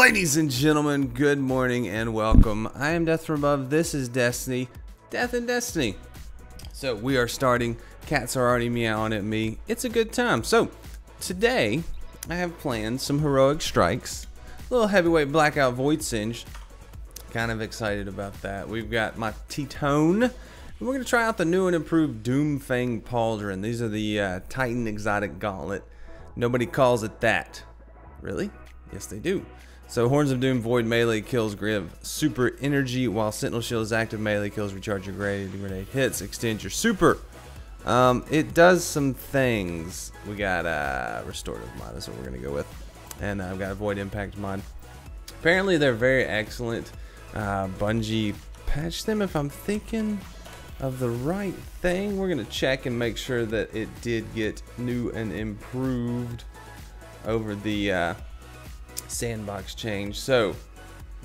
Ladies and gentlemen, good morning and welcome. I am Death from Above. This is Destiny. Death and Destiny. So we are starting. Cats are already meowing at me. It's a good time. So today I have planned some heroic strikes. A little heavyweight blackout void singe. Kind of excited about that. We've got my T-Tone. We're going to try out the new and improved Doomfang Pauldron. These are the uh, Titan Exotic Gauntlet. Nobody calls it that. Really? Yes, they do. So Horns of Doom Void melee kills Griv super energy while Sentinel Shield is active melee kills recharge your grenade, grenade hits, extend your super. Um, it does some things. We got uh, restorative mod, that's what we're gonna go with. And uh, I've got a Void Impact mod. Apparently they're very excellent. Uh, Bungie patched them if I'm thinking of the right thing. We're gonna check and make sure that it did get new and improved over the uh, sandbox change. So,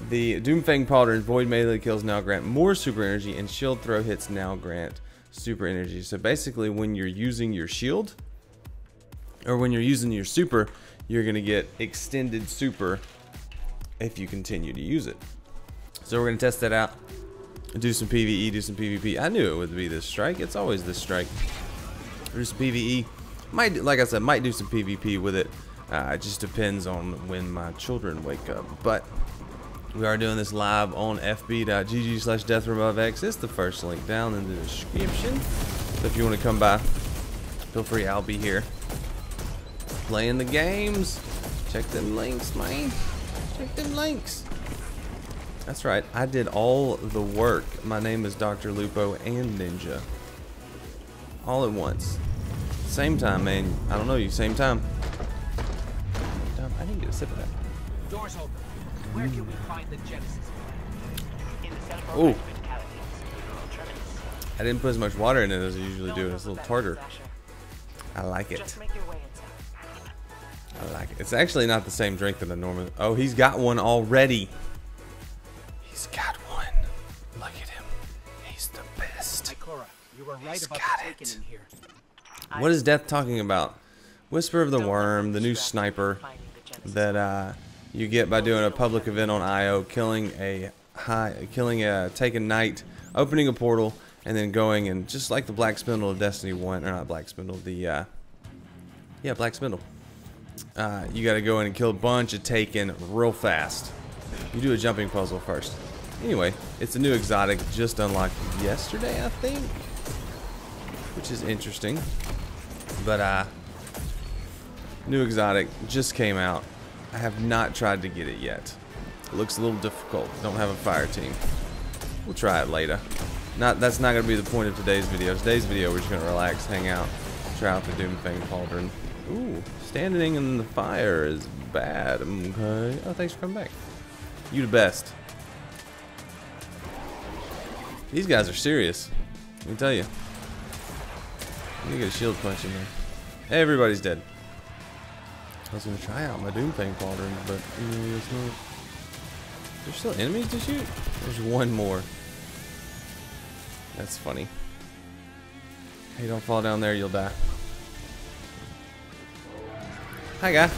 the Doomfang Pauldron Void melee kills now grant more super energy, and shield throw hits now grant super energy. So basically, when you're using your shield, or when you're using your super, you're gonna get extended super if you continue to use it. So we're gonna test that out. Do some PVE, do some PvP. I knew it would be this strike. It's always this strike. Do some PVE. Might, like I said, might do some PvP with it. Uh, it just depends on when my children wake up. But we are doing this live on fb.gg slash deathfromAboveX. It's the first link down in the description. So if you want to come by, feel free. I'll be here playing the games. Check them links, man. Check them links. That's right. I did all the work. My name is Dr. Lupo and Ninja. All at once. Same time, man. I don't know you. Same time. Sip of that. Doors open. Where can we find the Genesis? Oh. I didn't put as much water in it as I usually do. It's a little tartar. I like it. I like it. It's actually not the same drink that I normally. Oh, he's got one already. He's got one. Look at him. He's the best. You were right he's about got it. What is Death talking about? Whisper of the Worm, the new sniper that uh, you get by doing a public event on Io, killing a high, killing a taken knight, opening a portal, and then going and just like the Black Spindle of Destiny One, or not Black Spindle, the uh, yeah Black Spindle. Uh, you got to go in and kill a bunch of taken real fast. You do a jumping puzzle first. Anyway, it's a new exotic just unlocked yesterday, I think, which is interesting. But uh, new exotic just came out I have not tried to get it yet. It looks a little difficult. Don't have a fire team. We'll try it later. Not That's not going to be the point of today's video. Today's video, we're just going to relax, hang out, try out the Doomfang Pauldron. Ooh, standing in the fire is bad. Okay. Oh, thanks for coming back. You the best. These guys are serious. Let me tell you. Let me get a shield punch in there. Everybody's dead. I was gonna try out my Doomfang Pauldron, but not. There's still enemies to shoot? There's one more. That's funny. Hey, don't fall down there, you'll die. Hi, guy.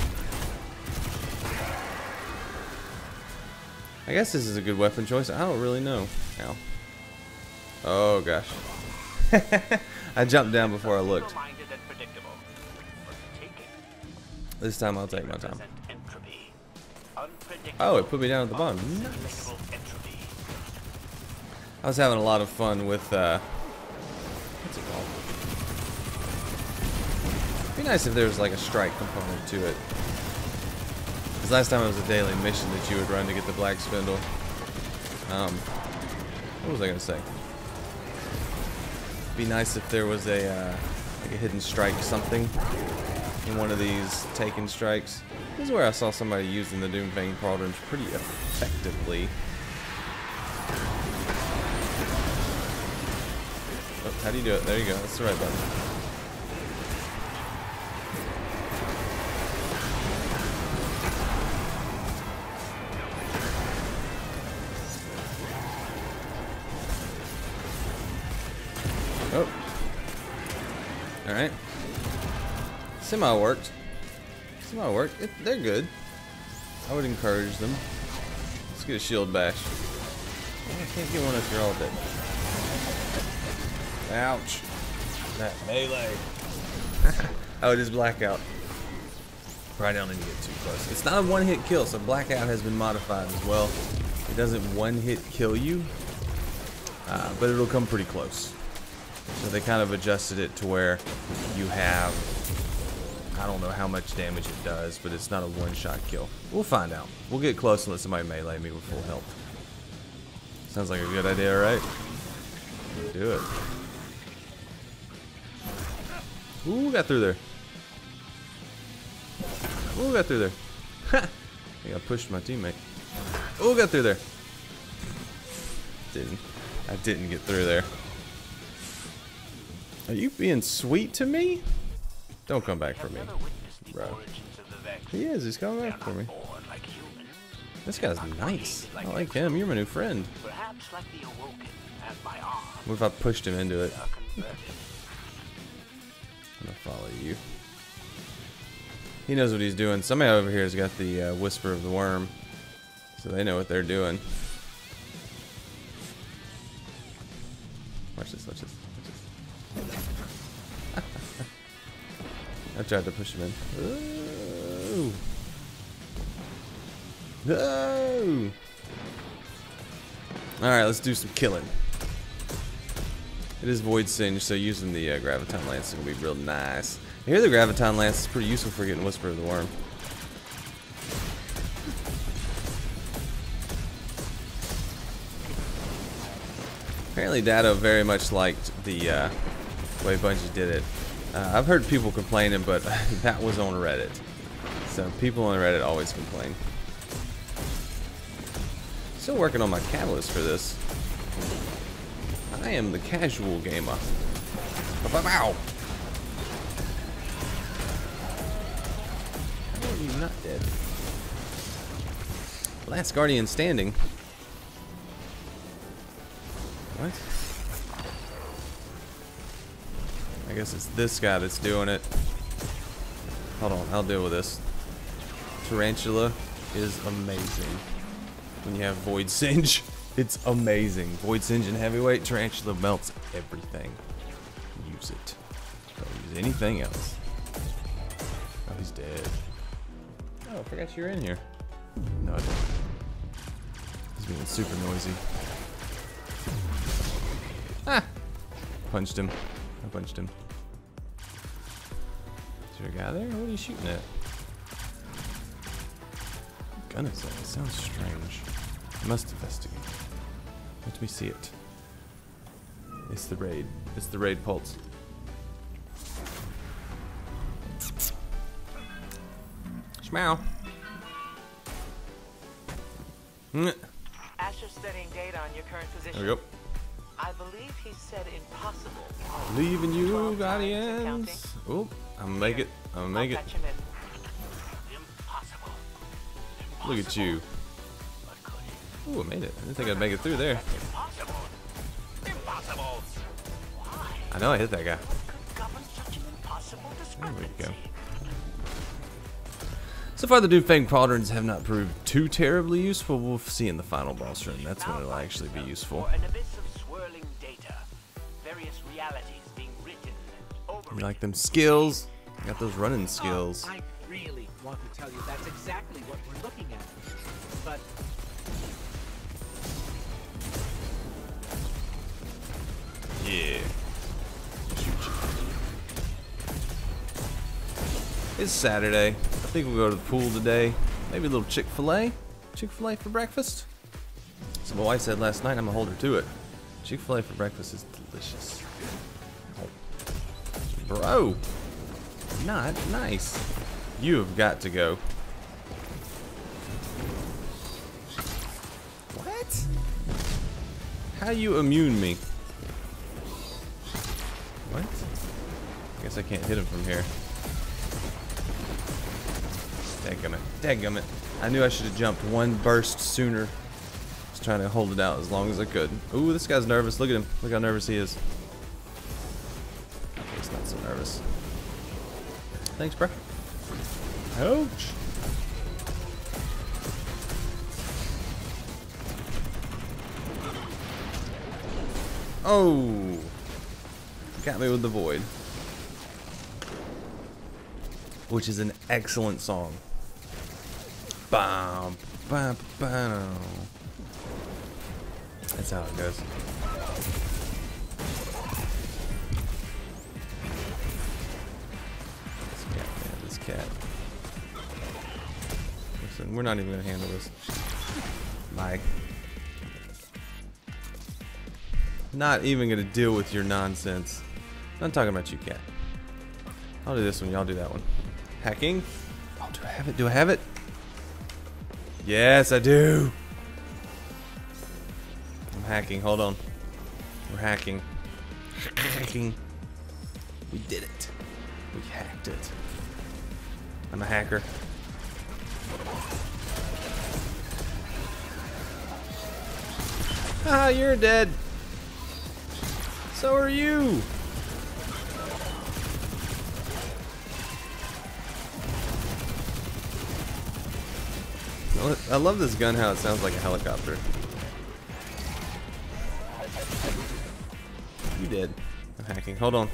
I guess this is a good weapon choice. I don't really know. Ow. Oh, gosh. I jumped down before I looked. This time I'll take my time. Oh, it put me down at the bottom. Nice. I was having a lot of fun with, uh, what's it called? It'd be nice if there was like a strike component to it. Because last time it was a daily mission that you would run to get the black spindle. Um, what was I going to say? It'd be nice if there was a, uh, like a hidden strike something in one of these taken strikes. This is where I saw somebody using the Doomfang Pauldrons pretty effectively. Oh, how do you do it? There you go. That's the right button. Semi worked. Semi worked. It, they're good. I would encourage them. Let's get a shield bash. I can't get one if you're all dead. Ouch. That melee. oh, it is blackout. Right, I don't need to get too close. It's not a one-hit kill, so blackout has been modified as well. It doesn't one-hit kill you, uh, but it'll come pretty close. So they kind of adjusted it to where you have, I don't know how much damage it does, but it's not a one-shot kill. We'll find out. We'll get close and let somebody melee me with full health. Sounds like a good idea, right? Do it. Ooh, got through there. Ooh, got through there. Ha! I think I pushed my teammate. Ooh, got through there. Didn't. I didn't get through there. Are you being sweet to me? Don't come back for me, bro. He is. He's coming back for me. This guy's nice. I like him. You're my new friend. What if I pushed him into it? I'm gonna follow you. He knows what he's doing. Somebody over here has got the uh, Whisper of the Worm. So they know what they're doing. Watch this, watch this, watch this. I tried to push him in. Oh. No! Alright, let's do some killing. It is Void Singe, so using the uh, Graviton Lance is going to be real nice. I hear the Graviton Lance is pretty useful for getting Whisper of the Worm. Apparently Datto very much liked the uh, way Bungie did it. Uh, I've heard people complaining, but that was on Reddit. So people on Reddit always complain. Still working on my catalyst for this. I am the casual gamer. Wow. How are you not dead? Last Guardian standing. What? Guess it's this guy that's doing it. Hold on, I'll deal with this. Tarantula is amazing. When you have Void Singe, it's amazing. Void Singe and Heavyweight, Tarantula melts everything. Use it. Don't use anything else. Oh, he's dead. Oh, I forgot you were in here. No, I didn't. He's being super noisy. Ah! Punched him. I punched him. Is there a guy there? What are you shooting at? Gun is that? It sounds strange. I must investigate. Let me see it. It's the raid. It's the raid pulse. Mm. Asher's studying data on your current position. There we go. I believe he said impossible. In you, 12 times and Guardians. Oh, I'm make it. I'm make it. Impossible. Look at you. Ooh, I made it. I didn't think I'd make it through there. Impossible. Impossible. Why? I know I hit that guy. Could govern such an impossible There we go. So far, the Doomfang Pauldrons have not proved too terribly useful. We'll see in the final boss room. That's when it'll actually be useful. You like them skills? Got those running oh, skills. Oh, I really want to tell you that's exactly what we're looking at. But Yeah. It's Saturday. I think we'll go to the pool today. Maybe a little Chick-fil-A. Chick-fil-A for breakfast. So my wife said last night, I'm gonna hold her to it. Chick-fil-A for breakfast is delicious. Bro. Not nice. You have got to go. What? How you immune me? What? I guess I can't hit him from here. Dadgummit. Dadgummit. I knew I should have jumped one burst sooner. Just trying to hold it out as long as I could. Ooh, this guy's nervous. Look at him. Look how nervous he is. Thanks, bro. Ouch. Oh! Got me with the Void. Which is an excellent song. Bam, bam, bam. That's how it goes. We're not even gonna handle this. Bye. Not even gonna deal with your nonsense. I'm talking about you, cat. I'll do this one. Y'all do that one. Hacking. Oh, do I have it? Do I have it? Yes, I do. I'm hacking. Hold on. We're hacking. Hacking. We did it. We hacked it. I'm a hacker. Ah, you're dead. So are you. I love this gun how it sounds like a helicopter. You did. I'm hacking. Hold on.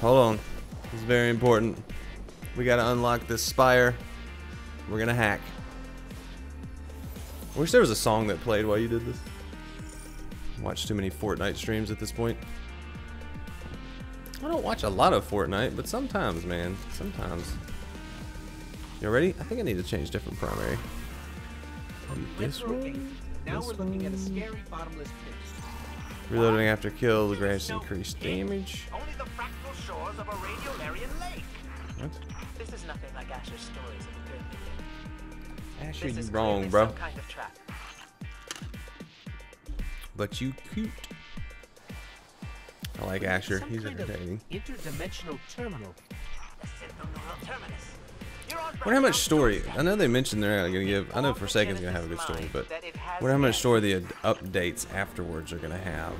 Hold on. This is very important. We gotta unlock this spire. We're gonna hack. I wish there was a song that played while you did this. Watch too many Fortnite streams at this point. I don't watch a lot of Fortnite, but sometimes, man. Sometimes. You ready? I think I need to change different primary. This one? Now This we're looking at a scary bottomless pit. Reloading after kill grants increased damage. Only the fractal shores of a radiolarian lake. What? This is nothing like Asher's stories of a good beginning. Asher, you wrong, bro. Kind of. But you cute. I like Asher. Some He's entertaining. interdimensional terminal. The Sentinel Terminus. You're on Wonder how much story. I know they mentioned they're not gonna give. I know Forsaken's gonna have a good story, but wonder how much story the updates afterwards are gonna have.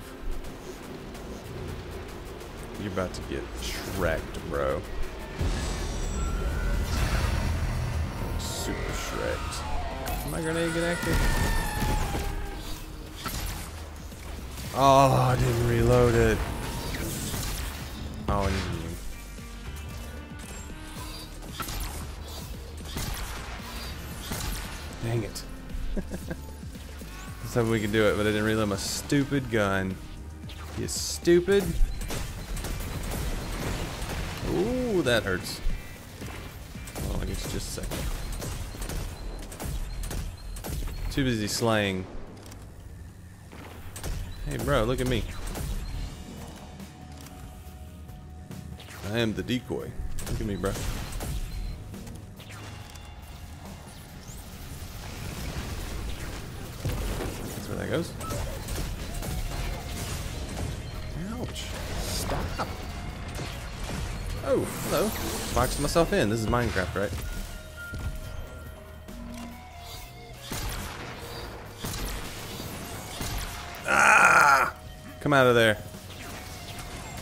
You're about to get shreked, bro. Super shreked. My grenade get active? Oh, I didn't reload it. Oh, I to Dang it. How we could do it, but I didn't reload my stupid gun. You stupid. Ooh, that hurts. Well, I guess just a second. Too busy slaying. Hey, bro, look at me. I am the decoy. Look at me, bro. That's where that goes. Ouch. Stop. Oh, hello. Boxed myself in. This is Minecraft, right? Come out of there.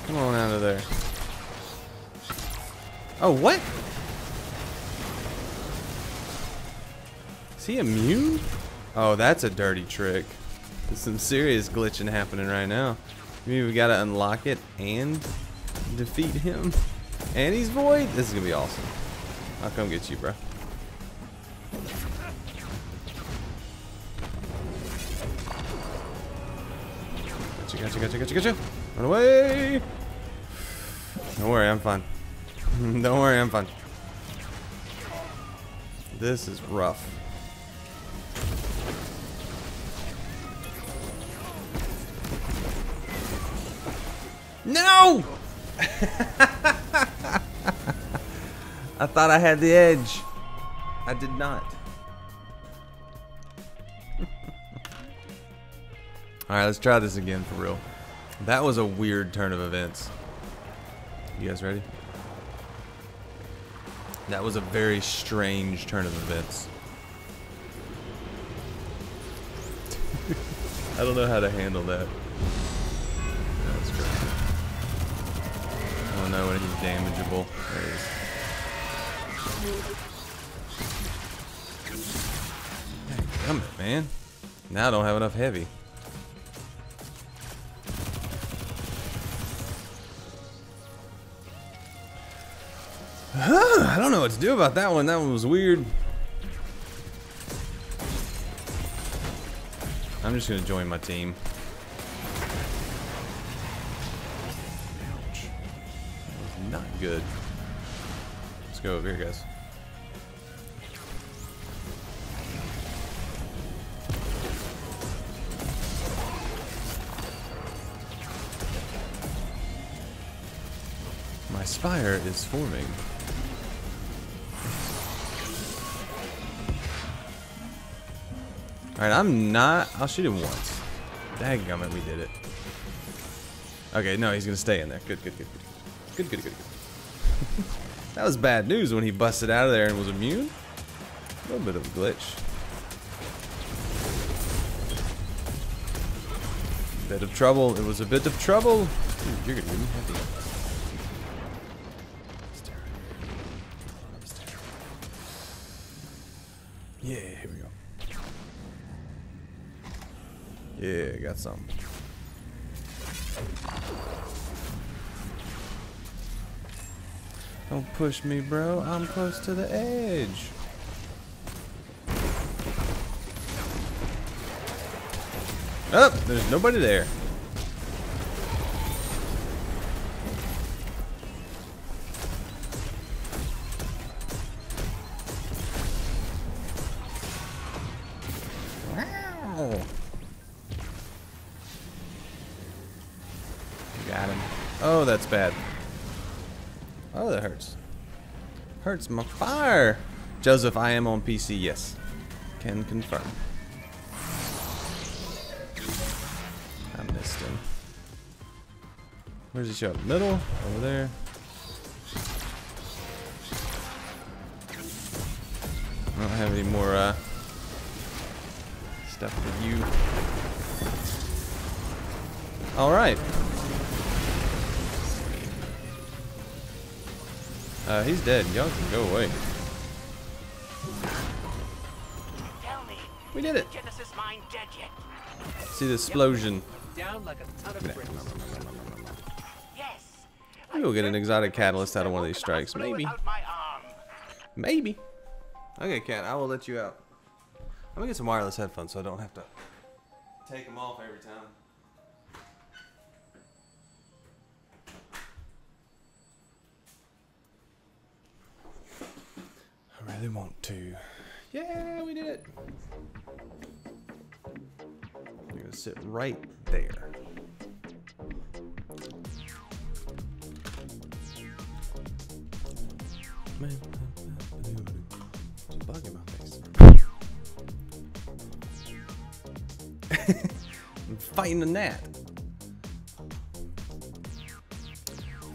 Come on out of there. Oh, what? Is he immune? Oh, that's a dirty trick. There's some serious glitching happening right now. Maybe we gotta unlock it and defeat him. And he's void? This is gonna be awesome. I'll come get you, bro. Gotcha, gotcha, gotcha, gotcha, gotcha. Run away! Don't worry, I'm fine. Don't worry, I'm fine. This is rough. No! I thought I had the edge. I did not. Alright, let's try this again for real. That was a weird turn of events. You guys ready? That was a very strange turn of events. I don't know how to handle that. That was great. I don't know when he's damageable. There he is. Damn it, man. Now I don't have enough heavy. To do about that one. That one was weird. I'm just gonna join my team. Ouch. Not good. Let's go over here, guys. My spire is forming. Alright, I'm not. I'll shoot him once. Dadgummit, we did it. Okay, no, he's gonna stay in there. Good, good, good, good. Good, good, good, good. that was bad news when he busted out of there and was immune. A little bit of a glitch. Bit of trouble. It was a bit of trouble. Dude, you're gonna me happy. Yeah, got some. Don't push me, bro. I'm close to the edge. Oh, there's nobody there. That's bad. Oh, that hurts. Hurts my fire. Joseph, I am on PC, yes. Can confirm. I missed him. Where's he show up? Middle? Over there. I don't have any more uh, stuff for you. Alright. Uh, he's dead. Y'all can go away. Tell me, We did it. Genesis mine dead yet? See the explosion. Down like a ton of bricks. Yes. Maybe we'll get an exotic catalyst out of one of these strikes. Maybe. Without my arm. Maybe. Okay, Cat, I will let you out. I'm gonna get some wireless headphones so I don't have to take them off every time. I really want to. Yeah, we did it. I'm gonna sit right there. Man, bug in my face. I'm fighting a gnat.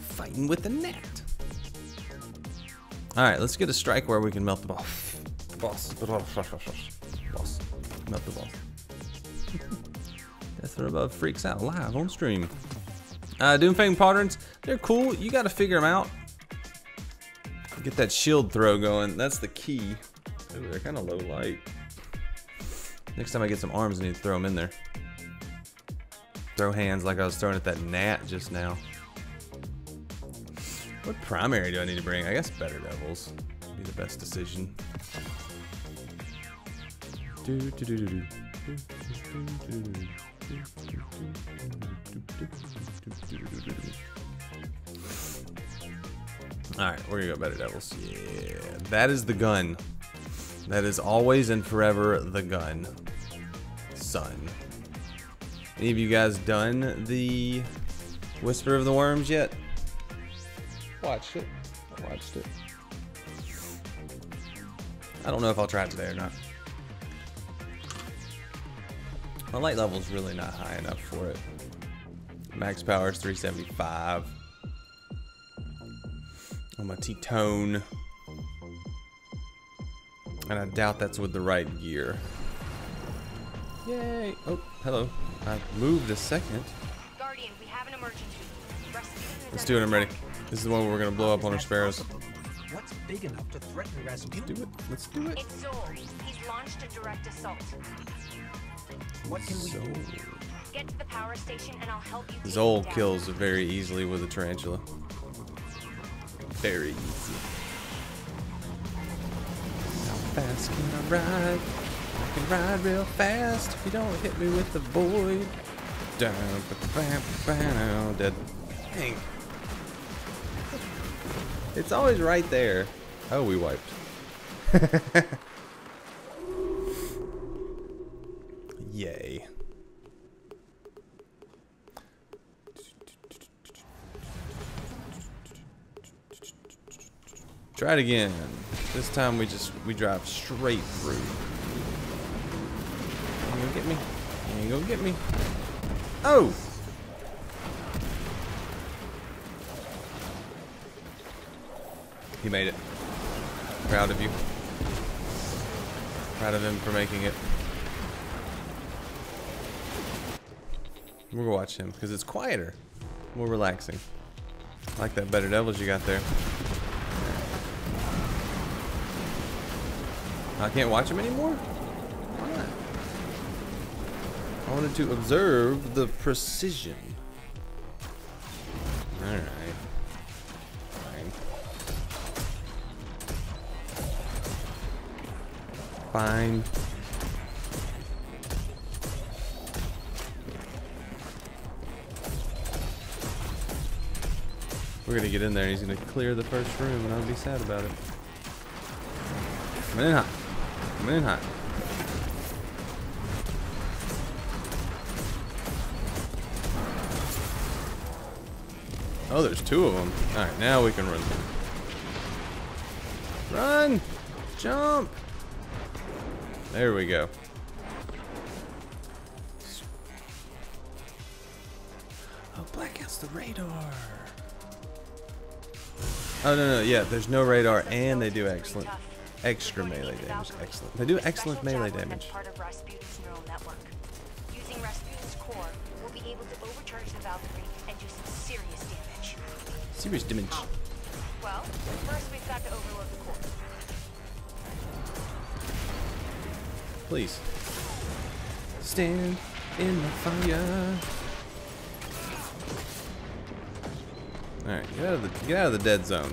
Fighting with the gnat. Alright, let's get a strike where we can melt the boss. Boss. Boss. Melt the boss. Death from above freaks out live on stream. Uh, Doomfang Pauldrons, they're cool. You gotta figure them out. Get that shield throw going. That's the key. Ooh, they're kind of low light. Next time I get some arms, I need to throw them in there. Throw hands like I was throwing at that gnat just now. What primary do I need to bring? I guess Better Devils would be the best decision. Alright, we're gonna go Better Devils. Yeah, that is the gun. That is always and forever the gun. Son. Any of you guys done the Whisper of the Worms yet? Watched it. I watched it. I don't know if I'll try it today or not. My light level's really not high enough for it. Max power is 375. On my T-Tone. And I doubt that's with the right gear. Yay! Oh, hello. I moved a second. Guardian, we have an emergency. Rasputin is Let's do it, I'm ready. Attack. This is the one where we're gonna blow up on our sparrows. What's big enough to threaten Rasputin? Do it. Let's do it. It's Xol. He's launched a direct assault. What can we do? Get to the power station and I'll help you. Zol him down. kills very easily with a tarantula. Very easy. fast can I ride? I can ride real fast if you don't hit me with the void. Down, bam, bam, dead. Dang. It's always right there. Oh, we wiped. Yay. Try it again. This time we just we drive straight through. You gonna get me? You gonna get me? Oh! He made it. Proud of you. Proud of him for making it. We're gonna watch him because it's quieter, more relaxing. I like that better devils you got there. I can't watch him anymore? I wanted to observe the precision. Fine. We're gonna get in there and he's gonna clear the first room and I'll be sad about it. Come in hot. Come in hot. Oh, there's two of them. Alright, now we can run. Run! Jump! There we go. Oh, blackouts the radar. Oh, no, no, yeah, there's no radar and they do excellent, extra melee damage. Excellent. They do excellent melee damage. Part of Rasputin's neural network. Using Rasputin's core, we'll be able to overcharge the Valkyrie and do some serious damage. Serious damage. Well, first we've got to overload the Please. Stand in the fire. Alright, get out of the get out of the dead zone.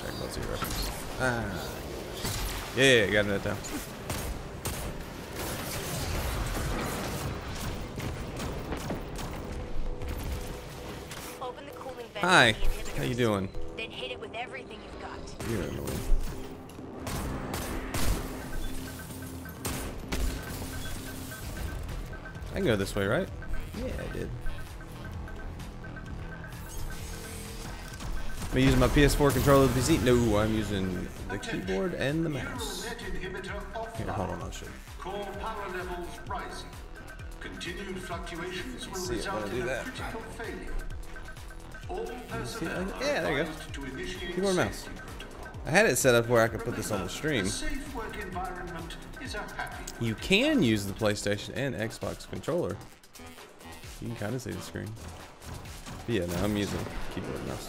Check those zero. Ah. Yeah, got it down. Open the cooling vent Hi. with the inhibitors. How you doing? Then hit it with everything you've got. You're can go this way, right? Yeah, I did. Am I using my PS4 controller the PC? No, I'm using the keyboard and the mouse. Net inhibitor offline. Here, hold on, I'll show. Core power levels rising. Continued fluctuations will see it when I result do in a that. critical failure. All personnel yeah, there you go. are advised to initiate Keyboard mouse. I had it set up where I could put this on the stream. A safe work environment is a happy You can use the PlayStation and Xbox controller. You can kind of see the screen. But yeah, no, I'm using keyboard and mouse.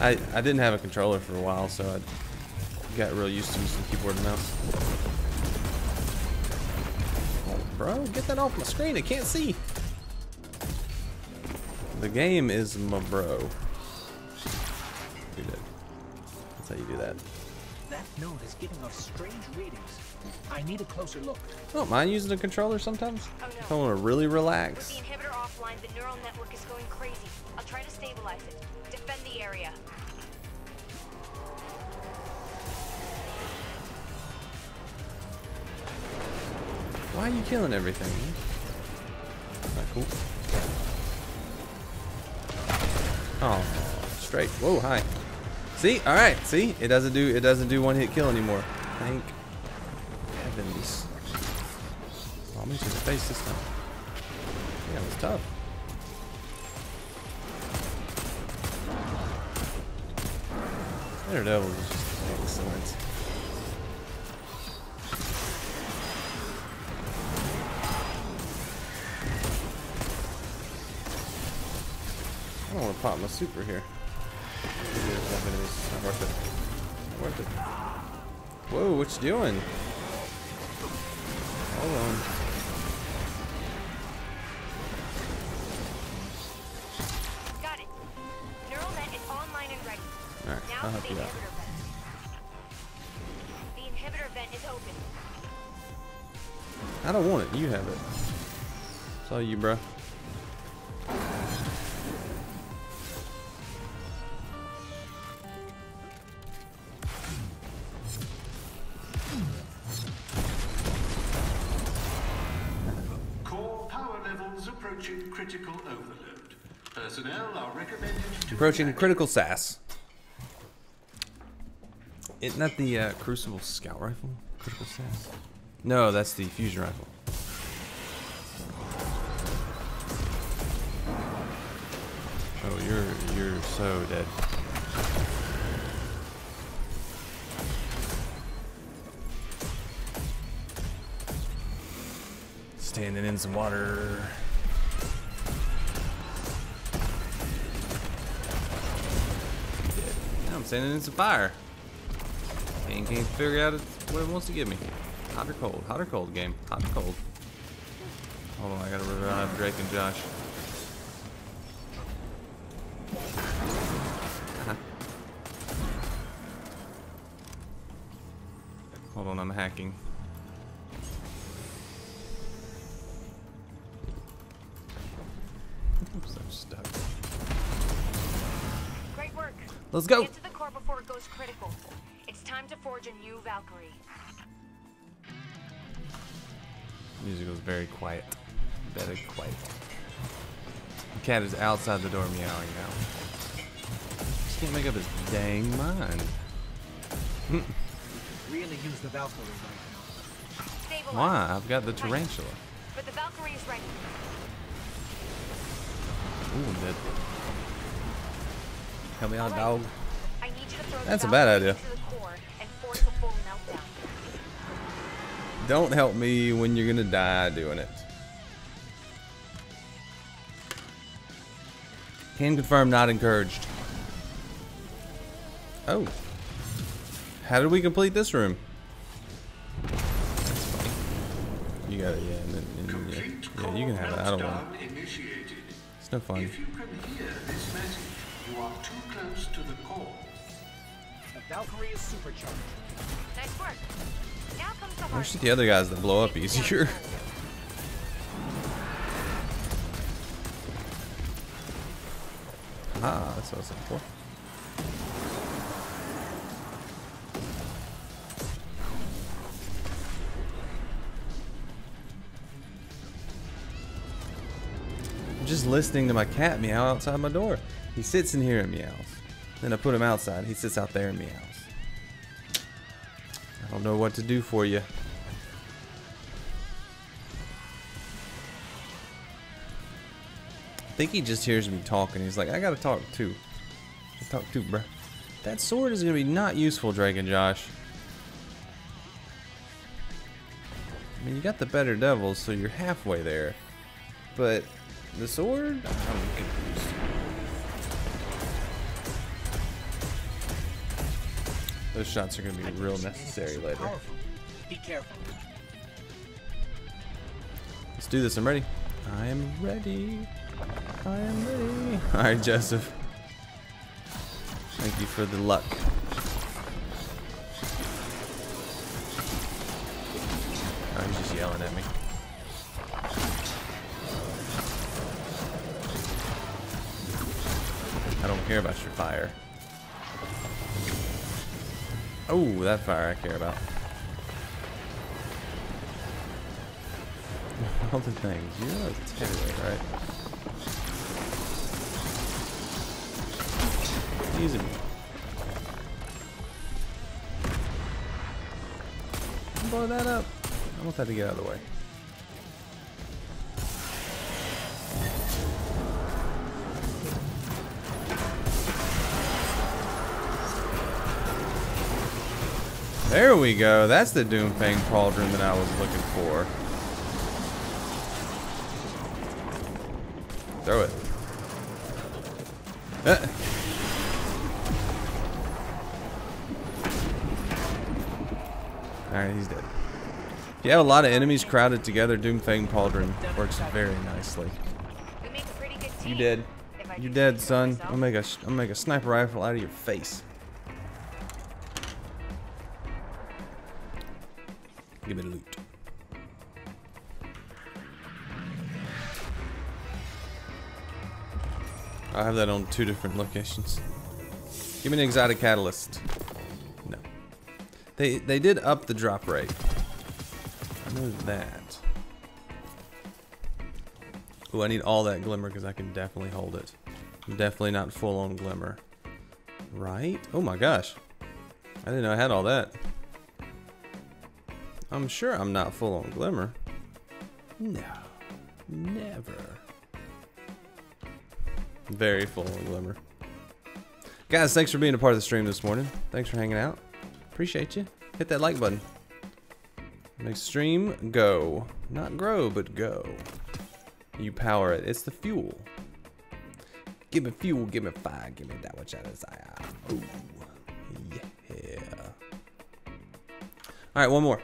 I, I didn't have a controller for a while, so I got real used to using keyboard and mouse. Oh, bro, get that off my screen. I can't see. The game is my bro. You did. That's how you do that. That node is giving off strange readings. I need a closer look. I don't mind using a controller sometimes. Oh, no. If I want to really With relax. the inhibitor offline, the neural network is going crazy. I'll try to stabilize it. Defend the area. Why are you killing everything? Not cool. Oh, straight. Whoa, hi. See, all right. See, it doesn't do it doesn't do one hit kill anymore. Thank heavens. I'm into the face this time. Yeah, it was tough. Daredevil is just excellent. I don't want to pop my super here. Enough enemies. It's not worth it. Not worth it. Whoa, what you doing? Hold on. Got it. Neural net Alright, Now I'll help the you out. The inhibitor vent is open. I don't want it. You have it. It's all you, bro. Approaching critical overload. Personnel are recommended to Approaching critical sass. Isn't that the uh, Crucible Scout Rifle? Critical sass? No, that's the fusion rifle. Oh, you're you're so dead. Standing in some water. Now I'm standing in some fire. Game can't figure out what it wants to give me. Hot or cold? Hot or cold game? Hot or cold? Hold on, I gotta revive Drake and Josh. Uh-huh. Hold on, I'm hacking. I'm so stuck. Great work. Let's go. Time to forge a new Valkyrie. Music was very quiet. Very quiet. The cat is outside the door meowing now. Just can't make up his dang mind. Really use the Valkyrie right now. Stabilize. Why? I've got the tarantula. But the Valkyrie is ready. Ooh, I'm dead. Help me out, Alright. dog. I need you to throw the That's a bad Valkyrie idea. Don't help me when you're gonna die doing it. Can confirm not encouraged. Oh. How did we complete this room? That's funny. You got it, yeah. And then, and then, yeah. Complete yeah, you can have it. I don't want it. It's no fun. If you can hear this message, you are too close to the core. The Valkyrie is supercharged. Nice work. I shoot the other guys that blow up easier. Ah, that's what I was looking for. I'm just listening to my cat meow outside my door. He sits in here and meows. Then I put him outside. He sits out there and meows. Don't know what to do for you. I think he just hears me talking. He's like, I gotta talk too. I talk too, bruh. That sword is gonna be not useful, Dragon Josh. I mean, you got the better devils, so you're halfway there. But the sword, Those shots are gonna be real necessary later. Be careful. Let's do this. I'm ready. I am ready. I am ready. All right, Joseph. Thank you for the luck. Oh, he's just yelling at me. I don't care about your fire. Oh, that fire I care about. All the things. You know it's Taylor, right? Easy. Blow that up. I want that to get out of the way. There we go. That's the Doomfang Pauldron that I was looking for. Throw it. Uh. Alright, he's dead. If you have a lot of enemies crowded together, Doomfang Pauldron works very nicely. We make a pretty good team. You dead. You dead, son. I'll make a I'll make a sniper rifle out of your face. Give me the loot. I have that on two different locations. Give me an exotic catalyst. No. They they did up the drop rate. I know that. Oh, I need all that glimmer because I can definitely hold it. I'm definitely not full on glimmer. Right? Oh my gosh. I didn't know I had all that. I'm sure I'm not full on glimmer. No. Never. Very full on glimmer. Guys, thanks for being a part of the stream this morning. Thanks for hanging out. Appreciate you. Hit that like button. Make stream go. Not grow, but go. You power it. It's the fuel. Give me fuel, give me fire, give me that which I desire. Ooh. Yeah. Alright, one more.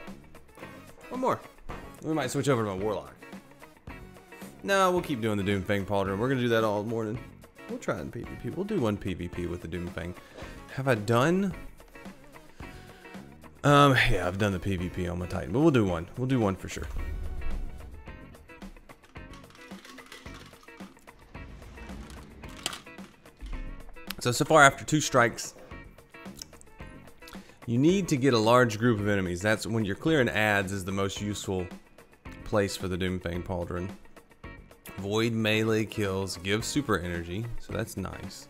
One more. We might switch over to my warlock. No, we'll keep doing the Doomfang Pauldron. We're gonna do that all morning. We'll try in PvP. We'll do one PvP with the Doomfang. Have I done? Um, yeah, I've done the PvP on my Titan, but we'll do one. We'll do one for sure. So, so far after two strikes, you need to get a large group of enemies. That's when you're clearing ads is the most useful place for the Doomfang Pauldron. Void melee kills give super energy, so that's nice.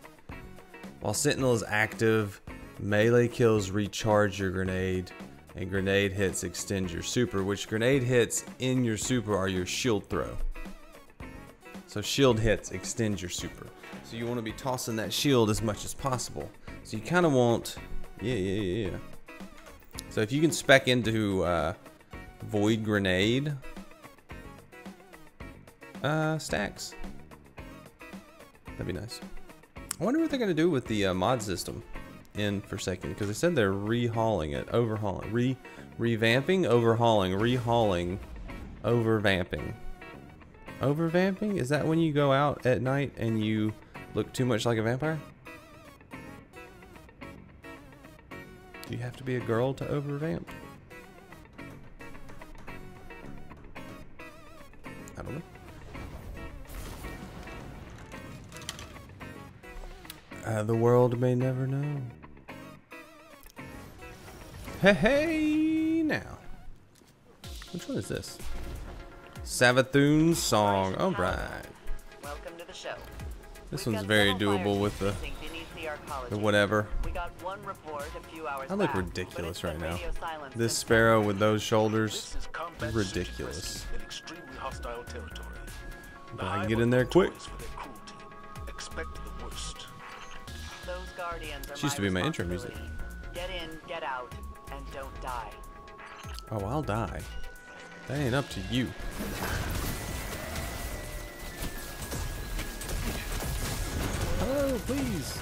While Sentinel is active, melee kills recharge your grenade, and grenade hits extend your super, which grenade hits in your super are your shield throw. So shield hits extend your super. So you want to be tossing that shield as much as possible. So you kind of want, yeah, yeah, yeah, yeah. So if you can spec into uh, Void Grenade, uh, stacks. That'd be nice. I wonder what they're gonna do with the uh, mod system in Forsaken because they said they're rehauling it, overhauling, re revamping, overhauling, rehauling, overvamping. Overvamping? Is that when you go out at night and you look too much like a vampire? Do you have to be a girl to overvamp? I don't know. Uh, the world may never know. Hey, hey, now. Which one is this? Savathun's song. All right. Welcome to the show. This We've one's very doable with the the whatever. We got one report a few hours I look back, ridiculous it's right now. This sparrow with those shoulders, This is combat ridiculous. search and rescue in extremely hostile territory. But I can get in there quick. notorious for their cruelty. Expect the worst. Those guardians are She used to be my intro music. Get in, get out, and don't die. Oh, I'll die. That ain't up to you. Hello, please.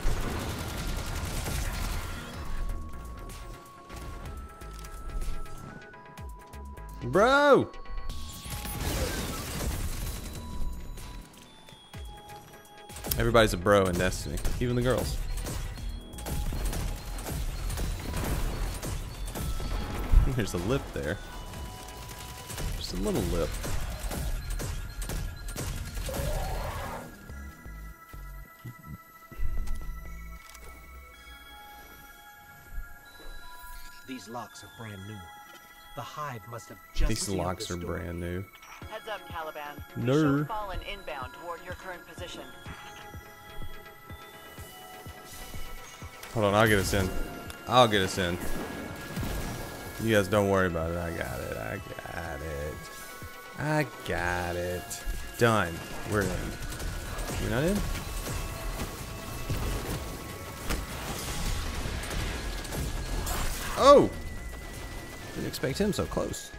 Bro! Everybody's a bro in Destiny, even the girls. There's a lip there. Just a little lip. These locks are brand new. The hive must have just These locks the are brand new. Heads up, Caliban. We No. Fallen inbound toward your current position. Hold on, I'll get us in. I'll get us in. You guys don't worry about it. I got it. I got it. I got it. Done. We're in. You're not in? Oh! Didn't expect him so close.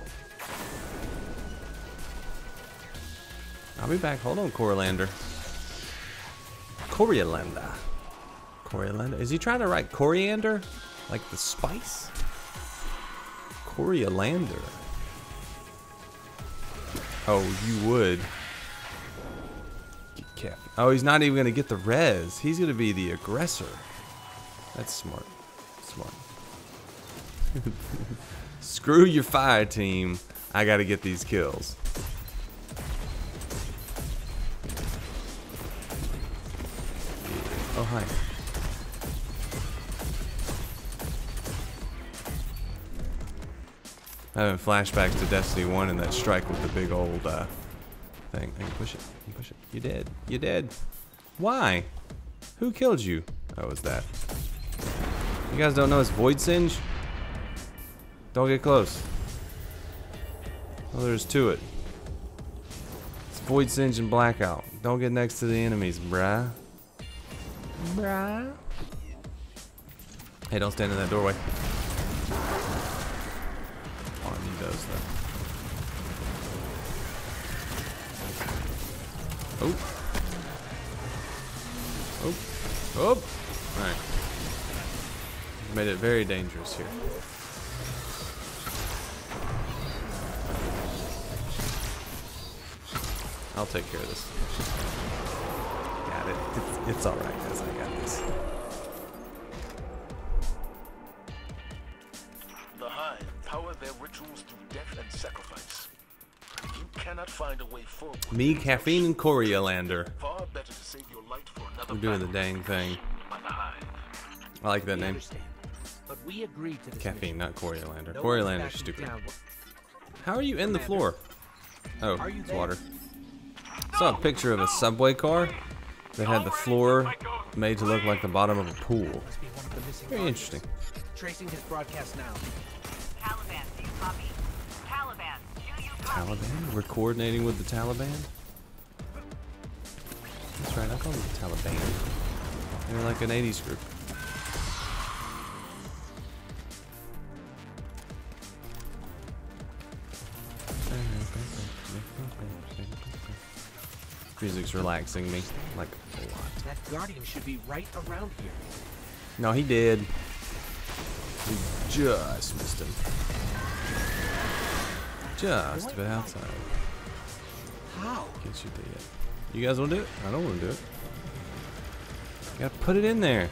I'll be back. Hold on, Coriander. Coriander. Coriander. Is he trying to write coriander? Like the spice? Coriander. Oh, you would. Oh, he's not even going to get the res. He's going to be the aggressor. That's smart. Smart. Screw your fire team. I gotta get these kills. Oh, hi. Having flashbacks to Destiny 1 and that strike with the big old uh, thing. Hey, push it. You push it. You dead. You dead. Why? Who killed you? Oh, was that. You guys don't know it's Void Singe? Don't get close. Well, there's to it. It's Void Singe and Blackout. Don't get next to the enemies, bruh. Bruh. Hey, don't stand in that doorway. Oh, he does that. Oh. Oh. Oh. Alright. Made it very dangerous here. I'll take care of this. Got it. It's, it's alright, guys. I got this. The Hive power their rituals through death and sacrifice. You cannot find a way forward, Me, Caffeine, and Coriolander. far better to save your light for another We're doing the dang thing. by the Hive. I like that We name. But we agreed to this Caffeine, mission. not Coriolander. No one's Coreolander's backing stupid. down. How are you in the floor? Oh, Are you it's there? water. Saw a picture of a subway car that had the floor made to look like the bottom of a pool. Must be one of the missing Very interesting. Tracing his broadcast now. Caliban, do you copy? Caliban, do you copy? Taliban? We're coordinating with the Taliban? That's right, I call them the Taliban. They're like an 80s group. Music's relaxing me like a lot. That guardian should be right around here. No, he did. We just missed him. Just a bit outside. How? Can't shoot that yet. You guys want to do it? I don't want to do it. gotta put it in there.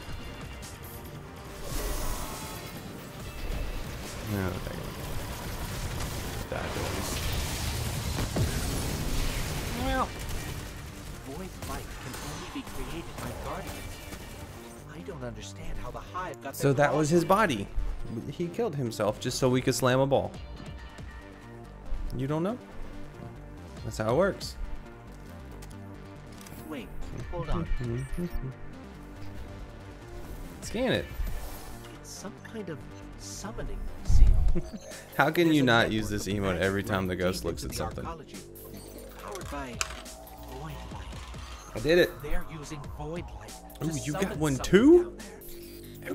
So that was his body. He killed himself just so we could slam a ball. You don't know? That's how it works. Wait, hold on. Scan it. It's some kind of summoning seal. How can There's you not use this emote every time the ghost looks at something? Powered by void light. I did it. They're using void light. Ooh, you got one too?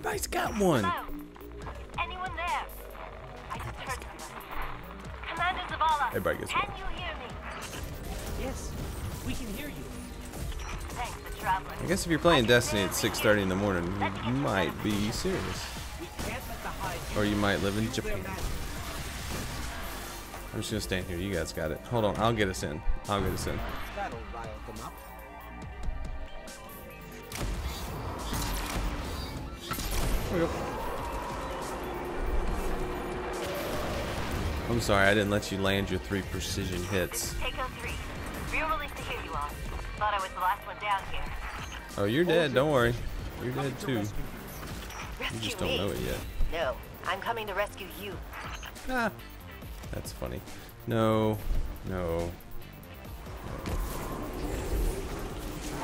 Down there. Everybody's got one. Hello? Anyone there? I just heard somebody. Commander Zavala, Everybody gets can one. you hear me? Yes, we can hear you. Thanks for traveling. I guess if you're playing Destiny at 6:30 in the morning, you might be serious, We can't let the hive or you might live in Japan. I'm just gonna stand here. You guys got it. Hold on, I'll get us in. I'll get us in. We go. I'm sorry, I didn't let you land your three precision hits. Takeo 3. Real relief to hear you all. Thought I was the last one down here. Oh, you're dead. Don't worry. You're dead too. You just don't know it yet. No, I'm coming to rescue you. Ah, that's funny. No, no. no.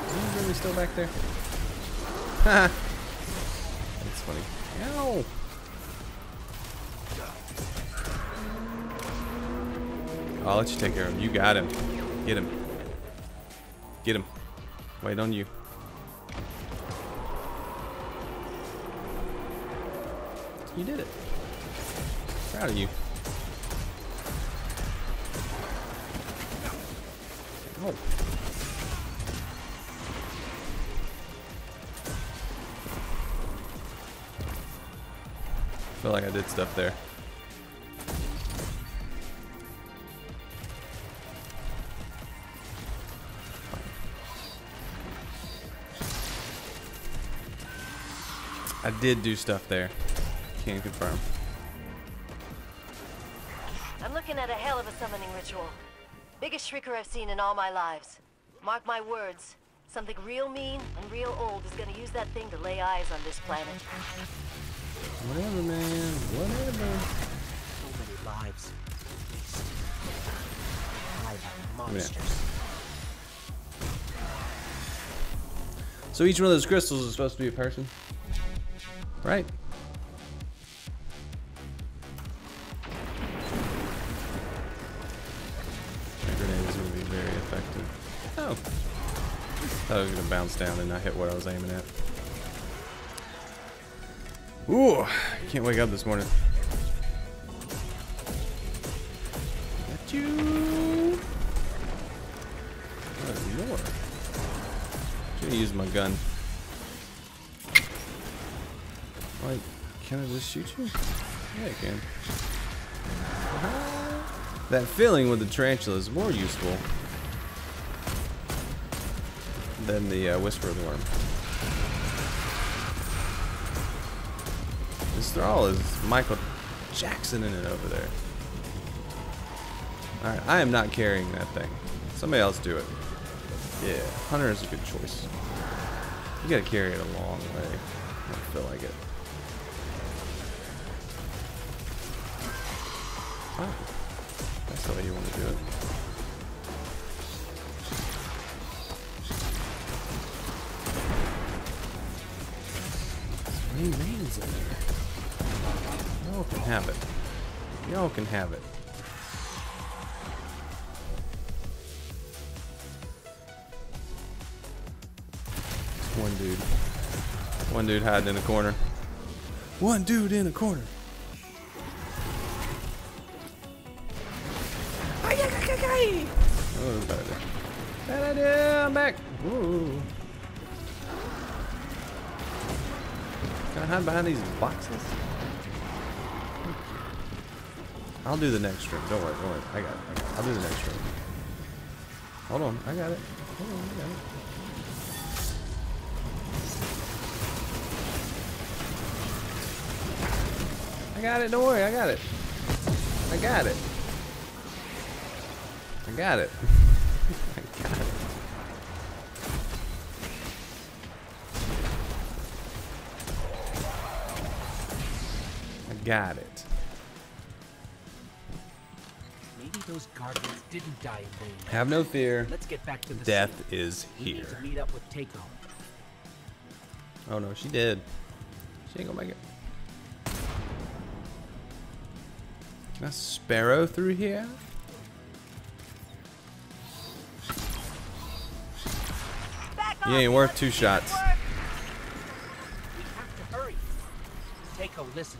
Is he really still back there? Ha! Funny. Ow! I'll let you take care of him. You got him. Get him. Get him. Wait on you. You did it. Proud of you. Oh. Feel like I did stuff there. I did do stuff there. Can confirm. I'm looking at a hell of a summoning ritual. Biggest shrieker I've seen in all my lives. Mark my words. Something real mean and real old is gonna use that thing to lay eyes on this planet. Whatever, man. Whatever. So many lives. Wasted. Live monsters. So each one of those crystals is supposed to be a person, right? That grenade is going to be very effective. Oh. oh Thought it was going to bounce down and not hit what I was aiming at. Ooh, can't wake up this morning. Got you. Good lord. Should used my gun. Like, can I just shoot you? Yeah, I can. That feeling with the tarantula is more useful than the uh, whisper worm. Thrall is Michael Jackson in it over there. Alright, I am not carrying that thing. Somebody else do it. Yeah, Hunter is a good choice. You gotta carry it a long way. I don't feel like it. Oh, that's the way you want to do it. Three in there. Y'all can have it. Y'all can have it. It's one dude. One dude hiding in a corner. One dude in a corner. Oh, bad idea. Bad idea. I'm back. Ooh. Can I hide behind these boxes? I'll do the next stream. Don't worry, don't worry. I got it. I got it. I'll do the next stream. Hold on. I got it. Hold on. I got it. I got it. Don't worry. I got it. I got it. I got it. I got it. I got it. Didn't die in vain. Have no fear. Let's get back to the Death scene. is We need here. to meet up with Takeo. Oh no, she did. She ain't gonna make it. Can I sparrow through here? Back You off, ain't worth two shots. We have to hurry. Takeo, listen.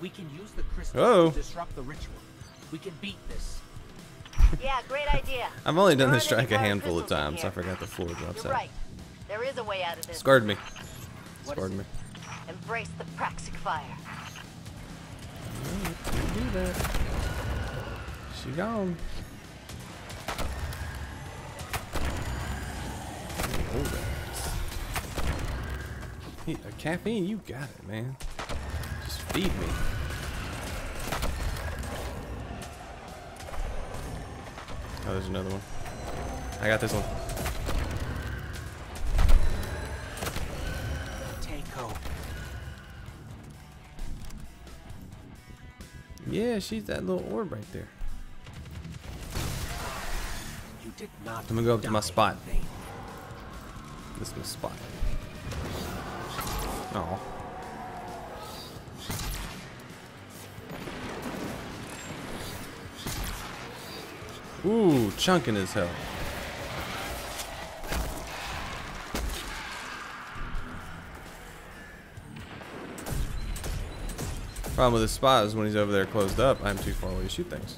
We can use the crystals Oh. to disrupt the ritual. We can beat this. Yeah, great idea. I've only done this strike a handful of times. I forgot the floor drops You're out. right. There is a way out of this. Scarred me. Scarred me. Embrace the Praxic fire. Can't do that. She gone. Hey, uh, caffeine, you got it, man. Just feed me. Oh, there's another one. I got this one. Takeo. Yeah, she's that little orb right there. You did not. I'm gonna go up to my spot. This is my spot. Oh. Ooh, chunking his hell. Problem with this spot is when he's over there closed up, I'm too far away to shoot things.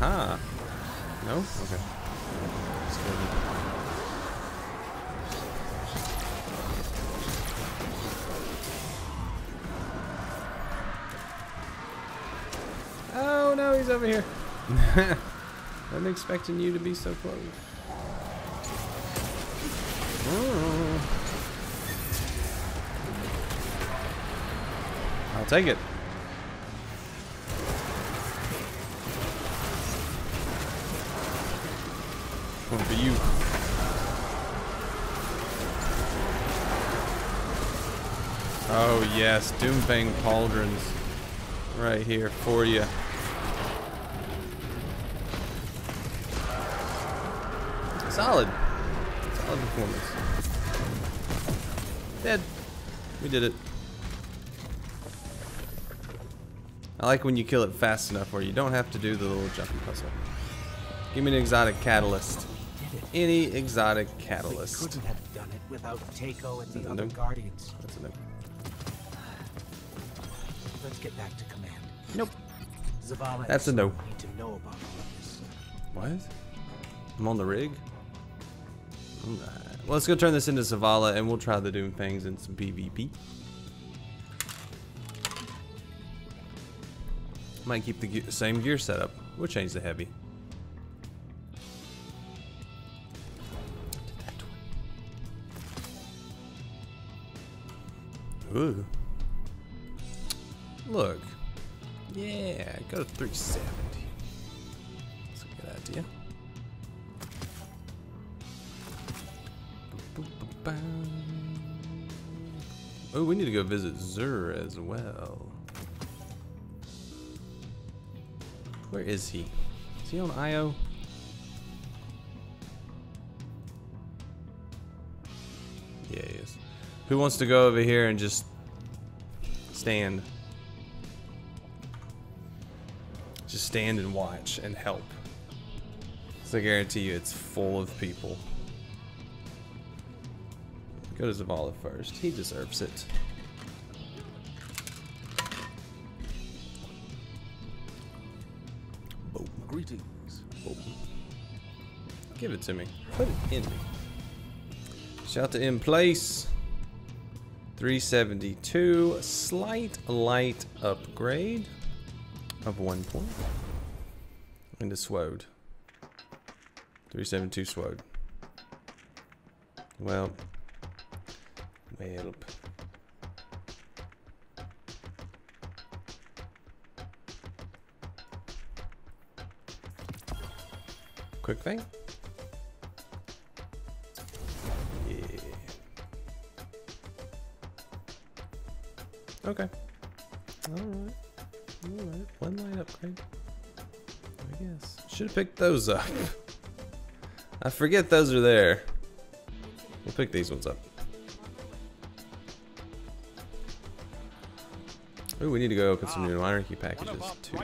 Aha. No? Okay. I'm expecting you to be so close. Oh. I'll take it. One for you. Oh yes, Doomfang Pauldrons. Right here for you. Solid. Solid performance. Dead. We did it. I like when you kill it fast enough where you don't have to do the little jumping puzzle. Give me an exotic catalyst. Any exotic catalyst. We couldn't have done it without Takeo and the other Guardians. That's a no. Let's get back to command. Nope. Zavala That's a no. Need to know about all this. What? I'm on the rig? Let's go turn this into Zavala and we'll try the Doom Fangs in some PvP. Might keep the ge- same gear setup. We'll change the heavy. Ooh. Look. Yeah, go to 370. That's a good idea. Oh, we need to go visit Xur as well. Where is he? Is he on Io? Yeah, he is. Who wants to go over here and just stand? Just stand and watch and help. So I guarantee you it's full of people. Go to Zavala first. He deserves it. Boom. Greetings. Boom. Give it to me. Put it in me. Shelter in place. 372. Slight light upgrade of one point. Into Swode. 372 Swode. Well. Well. Quick thing? Yeah. Okay. Alright. Alright. One light upgrade. I guess. Should have picked those up. I forget those are there. We'll pick these ones up. Ooh, we need to go open some new monarchy packages too.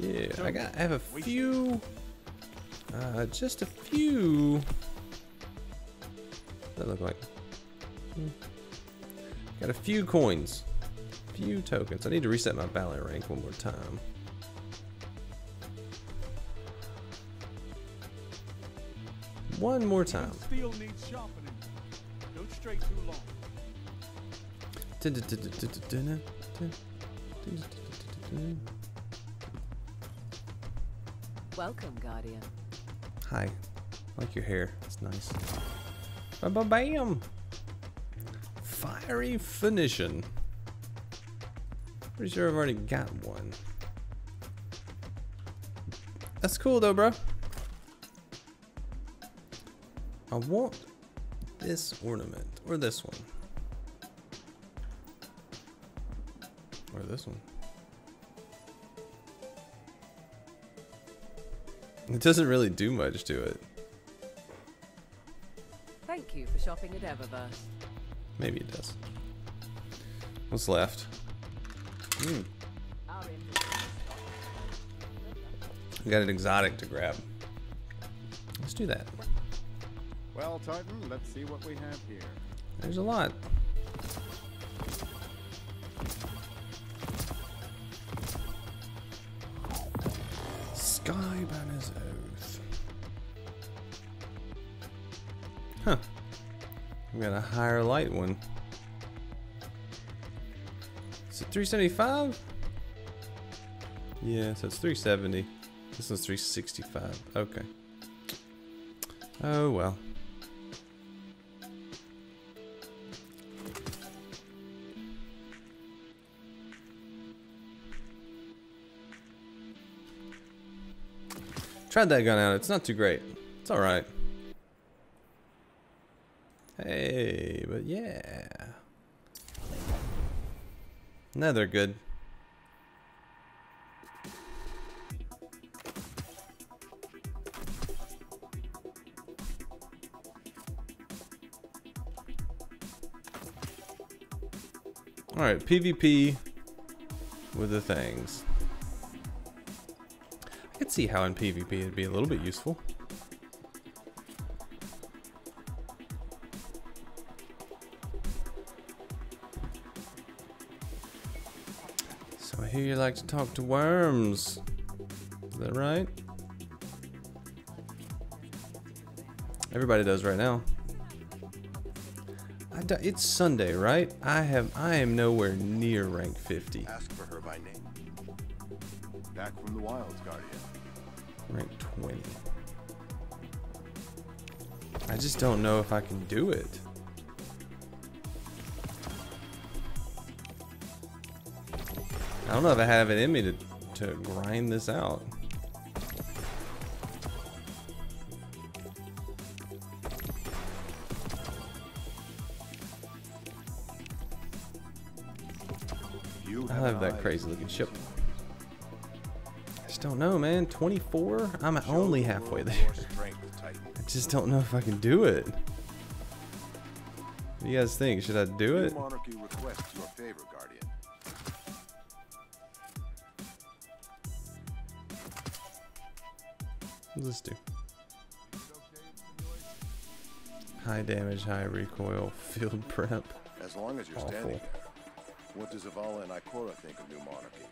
Yeah, I got. I have a few. Uh, just a few. What that look like? Hmm. Got a few coins, a few tokens. I need to reset my valor rank one more time. One more time. Welcome, Guardian. Hi. I like your hair. It's nice. Ba ba bam. Fiery finishing. Pretty sure I've already got one. That's cool though, bro. I want this ornament or this one. This one. It doesn't really do much to it. Thank you for shopping at Eververse. Maybe it does. What's left? Hmm. Our We got an exotic to grab. Let's do that. Well, Titan, let's see what we have here. There's a lot. higher light one. Is it 375? Yeah, so it's 370. This one's 365. Okay. Oh well. Tried that gun out. It's not too great. It's alright. No, they're good. Alright, PvP with the things. I could see how in PvP it'd be a little bit useful. You like to talk to worms. Is that right? Everybody does right now. It's Sunday, right? I have I am nowhere near rank 50. Ask for her by name. Back from the wilds, Guardian. Rank 20. I just don't know if I can do it. Don't know if I have it in me to, to grind this out. I have that crazy looking ship. I just don't know, man. 24? I'm only halfway there. I just don't know if I can do it. What do you guys think? Should I do it? Your. Let's do. High damage, high recoil, field prep. As long as you're Awful. standing there. What does Zavala and Ikora think of new monarchy?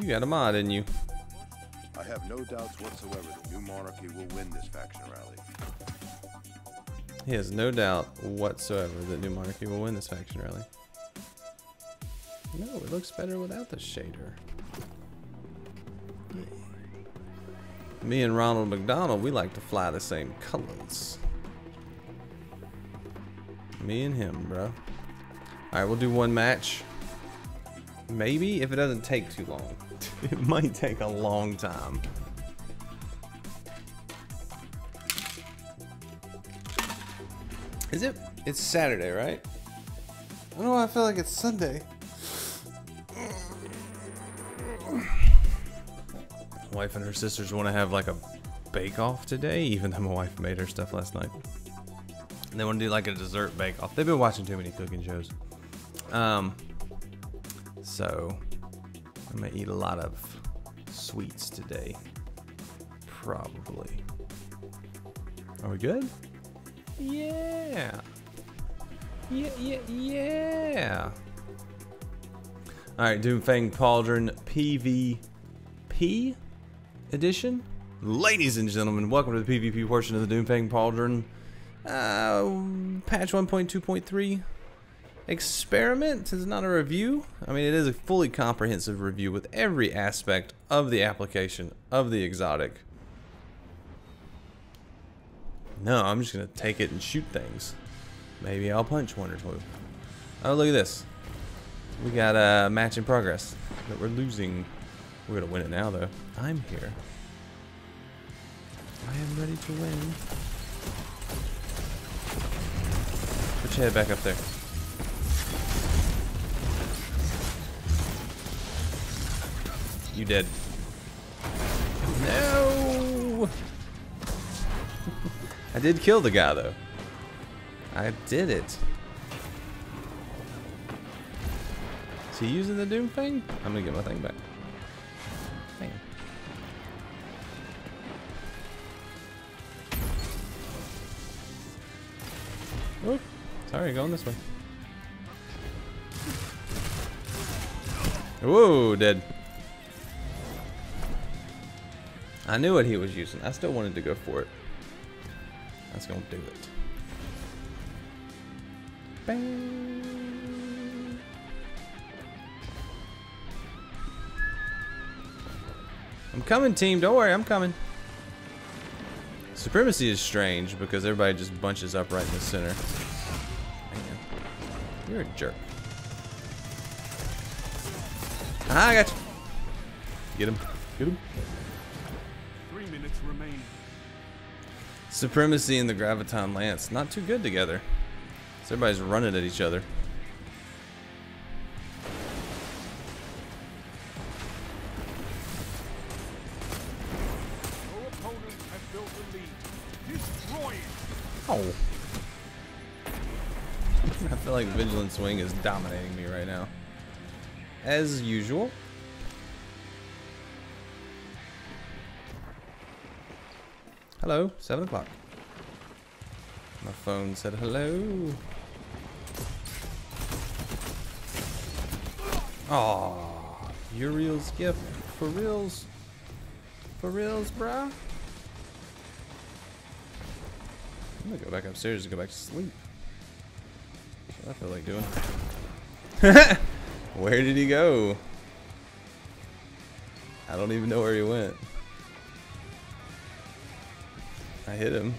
You got a mod in you. I have no doubts whatsoever that new monarchy will win this faction rally. He has no doubt whatsoever that New Monarchy will win this faction rally. No, it looks better without the shader. Me and Ronald McDonald, we like to fly the same colors. Me and him, bro. Alright, we'll do one match. Maybe, if it doesn't take too long. it might take a long time. Is it? It's Saturday, right? I don't know why I feel like it's Sunday. Wife and her sisters want to have like a bake off today, even though my wife made her stuff last night. And they want to do like a dessert bake off. They've been watching too many cooking shows. Um, so I'm gonna eat a lot of sweets today. Probably. Are we good? Yeah. Yeah, yeah, yeah. Alright, Doomfang Pauldron PvP edition. Ladies and gentlemen, welcome to the PvP portion of the Doomfang Pauldron. Uh, patch 1.2.3 experiment is not a review. I mean, it is a fully comprehensive review with every aspect of the application of the exotic. No, I'm just gonna take it and shoot things. Maybe I'll punch one or two. Oh, look at this. We got a match in progress that we're losing. We're gonna win it now, though. I'm here. I am ready to win. Put your head back up there. You dead. No! I did kill the guy though. I did it. Is he using the Doom thing? I'm gonna get my thing back. Oop. Sorry, going this way. Whoa, dead. I knew what he was using. I still wanted to go for it. That's gonna do it. Bang. I'm coming, team. Don't worry, I'm coming. Supremacy is strange because everybody just bunches up right in the center. Man, you're a jerk. Ah, I got you. Get him. Get him. Three minutes remaining. Supremacy and the Graviton Lance. Not too good together. So everybody's running at each other. Oh. I feel like Vigilance Wing is dominating me right now. As usual. Hello, 7 o'clock. My phone said hello. Aw, Uriel's gift. For reals. For reals, bruh. I'm gonna go back upstairs and go back to sleep. That's what I feel like doing. where did he go? I don't even know where he went. I hit him.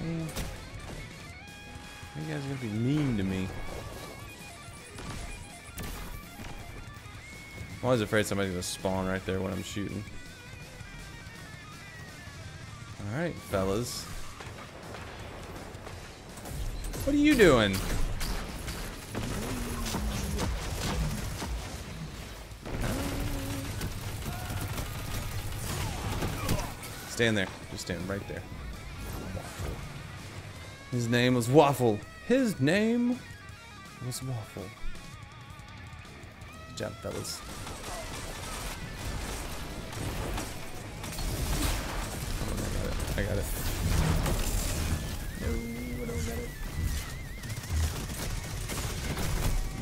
Man, you guys are gonna be mean to me. I'm always afraid somebody's gonna spawn right there when I'm shooting. Alright, fellas. What are you doing? Stand there. Just stand right there. Waffle. His name was Waffle. His name was Waffle. Good job, fellas.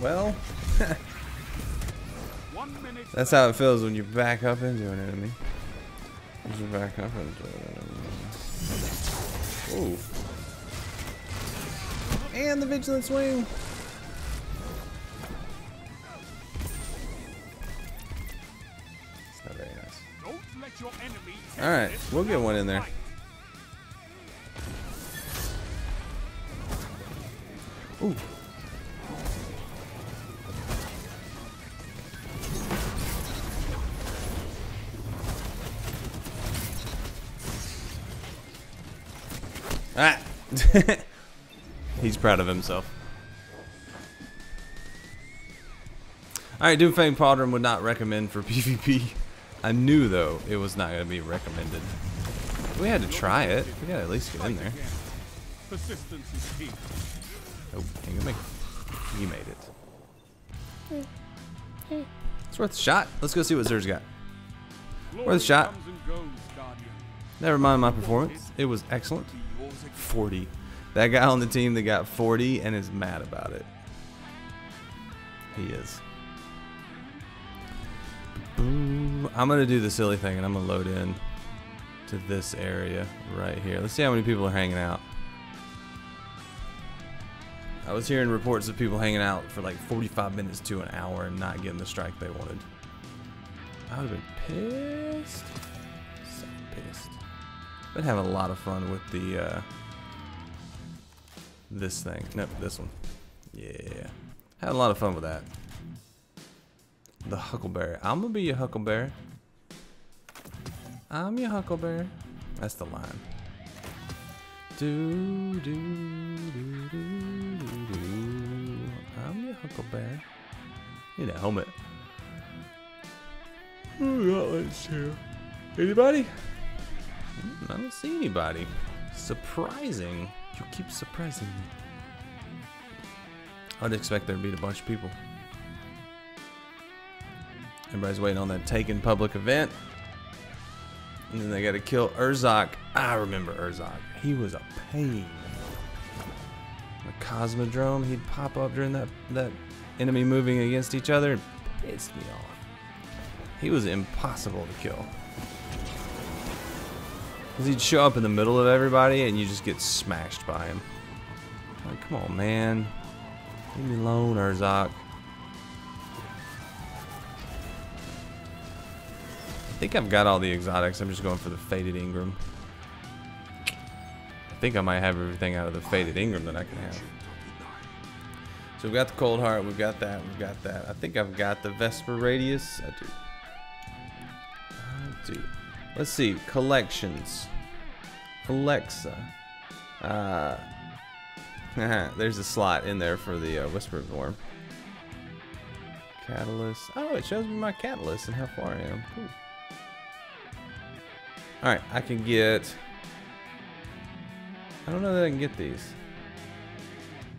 Well, that's how it feels when you back up into an enemy. You back up into an enemy. Ooh. And the Vigilance Wing. It's not very nice. Don't let your enemy. All right, we'll get one in there. Ah. He's proud of himself. Alright, Doomfang Pauldron would not recommend for PvP. I knew, though, it was not going to be recommended. We had to try it. We gotta at least get in there. Persistence is key. Oh, ain't gonna make it. He made it. It's worth a shot. Let's go see what Xur's got. Worth a shot. Comes and goes, Guardian. Never mind my performance. It was excellent. 40. That guy on the team that got 40 and is mad about it. He is. I'm gonna do the silly thing and I'm gonna load in to this area right here. Let's see how many people are hanging out. I was hearing reports of people hanging out for like 45 minutes to an hour and not getting the strike they wanted. I would have been pissed. Been having a lot of fun with the uh, this thing. Nope, this one. Yeah, had a lot of fun with that. The Huckleberry. I'm gonna be your Huckleberry. I'm your Huckleberry. That's the line. Do do do do do do. I'm your Huckleberry. Need a helmet. Who got lights here? Anybody? I don't see anybody. Surprising. You keep surprising me. I'd expect there'd be a bunch of people. Everybody's waiting on that Taken public event. And then they gotta kill Urzok. I remember Urzok. He was a pain. The Cosmodrome, he'd pop up during that, that enemy moving against each other and pissed me off. He was impossible to kill. Because he'd show up in the middle of everybody and you just get smashed by him. Like, come on, man. Leave me alone, Urzok. I think I've got all the exotics. I'm just going for the Faded Engram. I think I might have everything out of the Faded Engram that I can have. So we've got the Coldheart, we've got that, we've got that. I think I've got the Vesper radius. I do. Let's see, collections. Alexa. Uh, there's a slot in there for the uh, Whisper Worm. Catalyst. Oh, it shows me my catalyst and how far I am. Cool. Alright, I can get... I don't know that I can get these.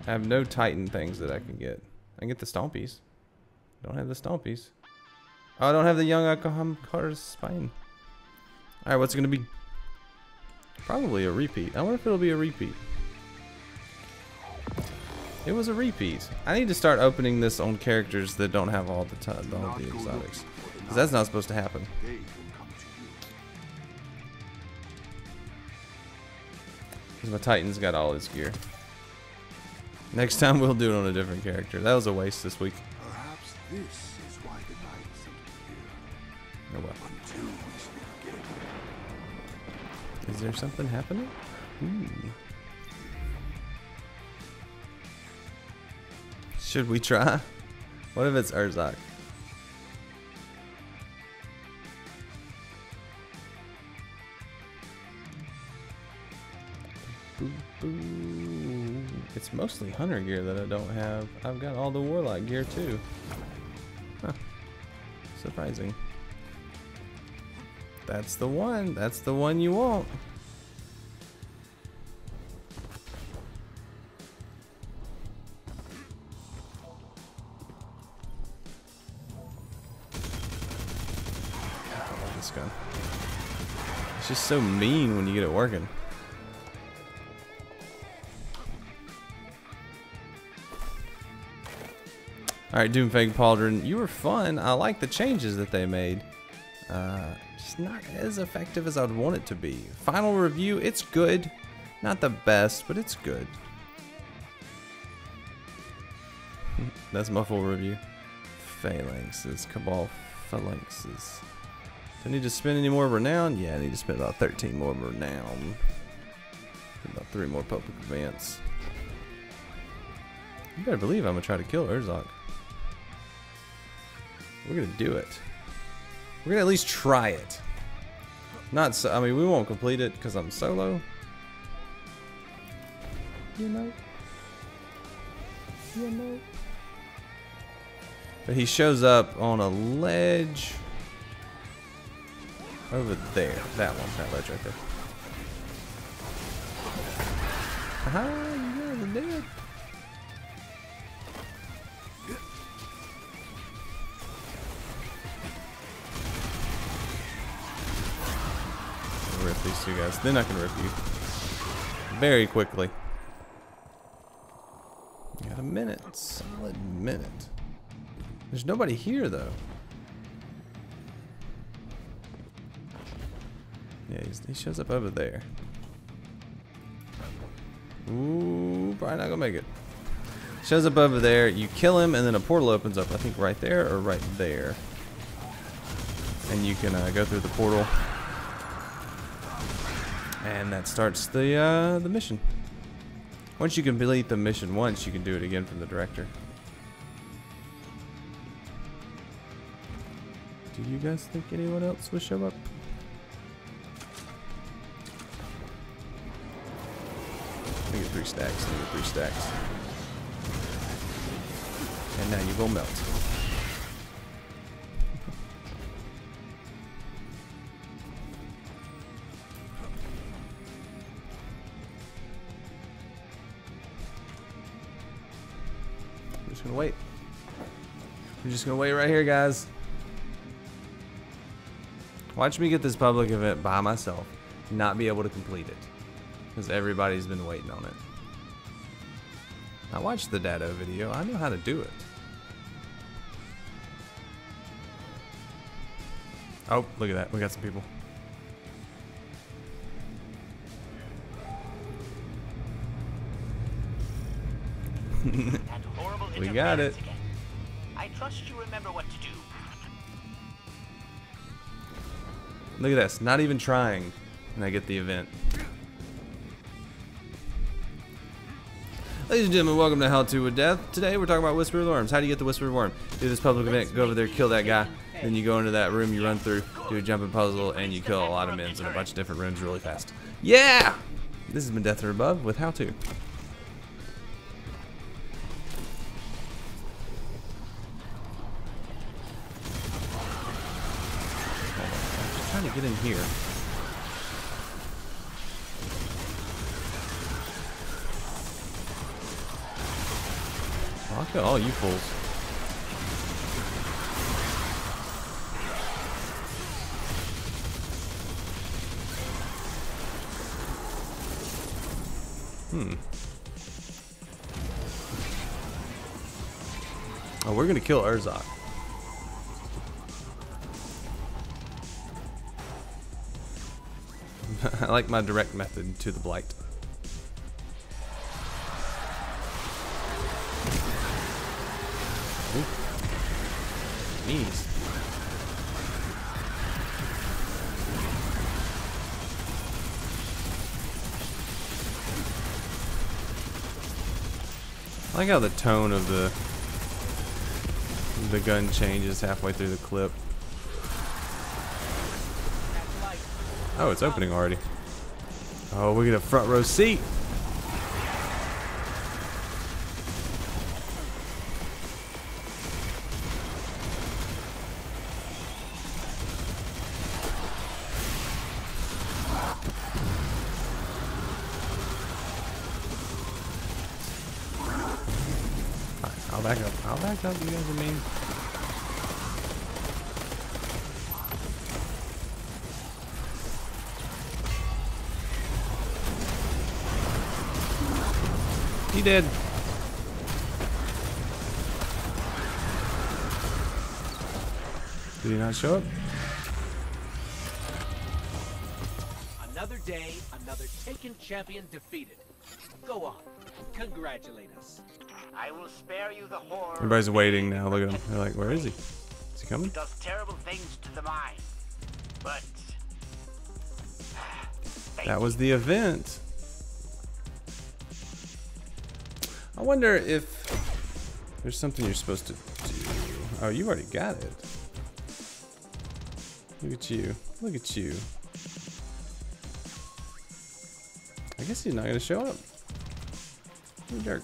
I have no Titan things that I can get. I can get the Stompies. Don't have the Stompies. Oh, I don't have the Young Ahamkara's Spine. Alright, what's it going to be? Probably a repeat. I wonder if it'll be a repeat. It was a repeat. I need to start opening this on characters that don't have all the all the exotics. Because that's not supposed to happen. Because my Titan's got all his gear. Next time we'll do it on a different character. That was a waste this week. Perhaps this is why the knights are Oh well. Is there something happening? Ooh. Should we try? What if it's Urzok? Boo, boo. It's mostly hunter gear that I don't have. I've got all the warlock gear too. Huh. Surprising. That's the one. That's the one you want. It's just so mean when you get it working. Alright, Doomfang Pauldron, you were fun. I like the changes that they made. Uh, just not as effective as I'd want it to be. Final review, it's good. Not the best, but it's good. That's my full review. Phalanxes, Cabal Phalanxes. Do I need to spend any more renown? Yeah, I need to spend about 13 more renown. About three more public events. You better believe I'm gonna try to kill Urzok. We're gonna do it. We're gonna at least try it. Not so. I mean, we won't complete it because I'm solo. You know. You know. But he shows up on a ledge over there. That one. That ledge right there. Aha! You dead. These two guys. Then I can rip you. Very quickly. Got a minute. Solid minute. There's nobody here, though. Yeah, he shows up over there. Ooh, probably not gonna make it. Shows up over there, you kill him, and then a portal opens up, I think right there or right there. And you can uh, go through the portal and that starts the uh, the mission. Once you complete the mission once, you can do it again from the director. Do you guys think anyone else will show up? Me get three stacks. Me get three stacks. And now you go melt. We're just gonna wait right here, guys. Watch me get this public event by myself, not be able to complete it, because everybody's been waiting on it. I watched the Datto video. I know how to do it. Oh, look at that. We got some people. We got it. Trust you remember what to do. Look at this. Not even trying. And I get the event. Ladies and gentlemen, welcome to How To with Death. Today we're talking about Whispered Worms. How do you get the Whispered Worm? Do this public event, go over there, kill that guy, then you go into that room you run through, do a jumping puzzle, and you kill a lot of mins in a bunch of different rooms really fast. Yeah! This has been Death or Above with How To. Get in here. I'll kill all you fools. Hmm. Oh, we're gonna kill Urzok. I like my direct method to the blight. Ooh. Knees. I like how the tone of the the gun changes halfway through the clip. Oh, it's opening already. Oh, we get a front row seat. I'll back up. I'll back up. You guys are mean. He did. Did he not show up? Another day, another taken champion defeated. Go on. Congratulate us. I will spare you the horror. Everybody's waiting now. Look at him. They're like, where is he? Is he coming? It does terrible things to the mind. But That was the event. I wonder if there's something you're supposed to do. Oh, you already got it. Look at you. Look at you. I guess he's not going to show up. Jerk.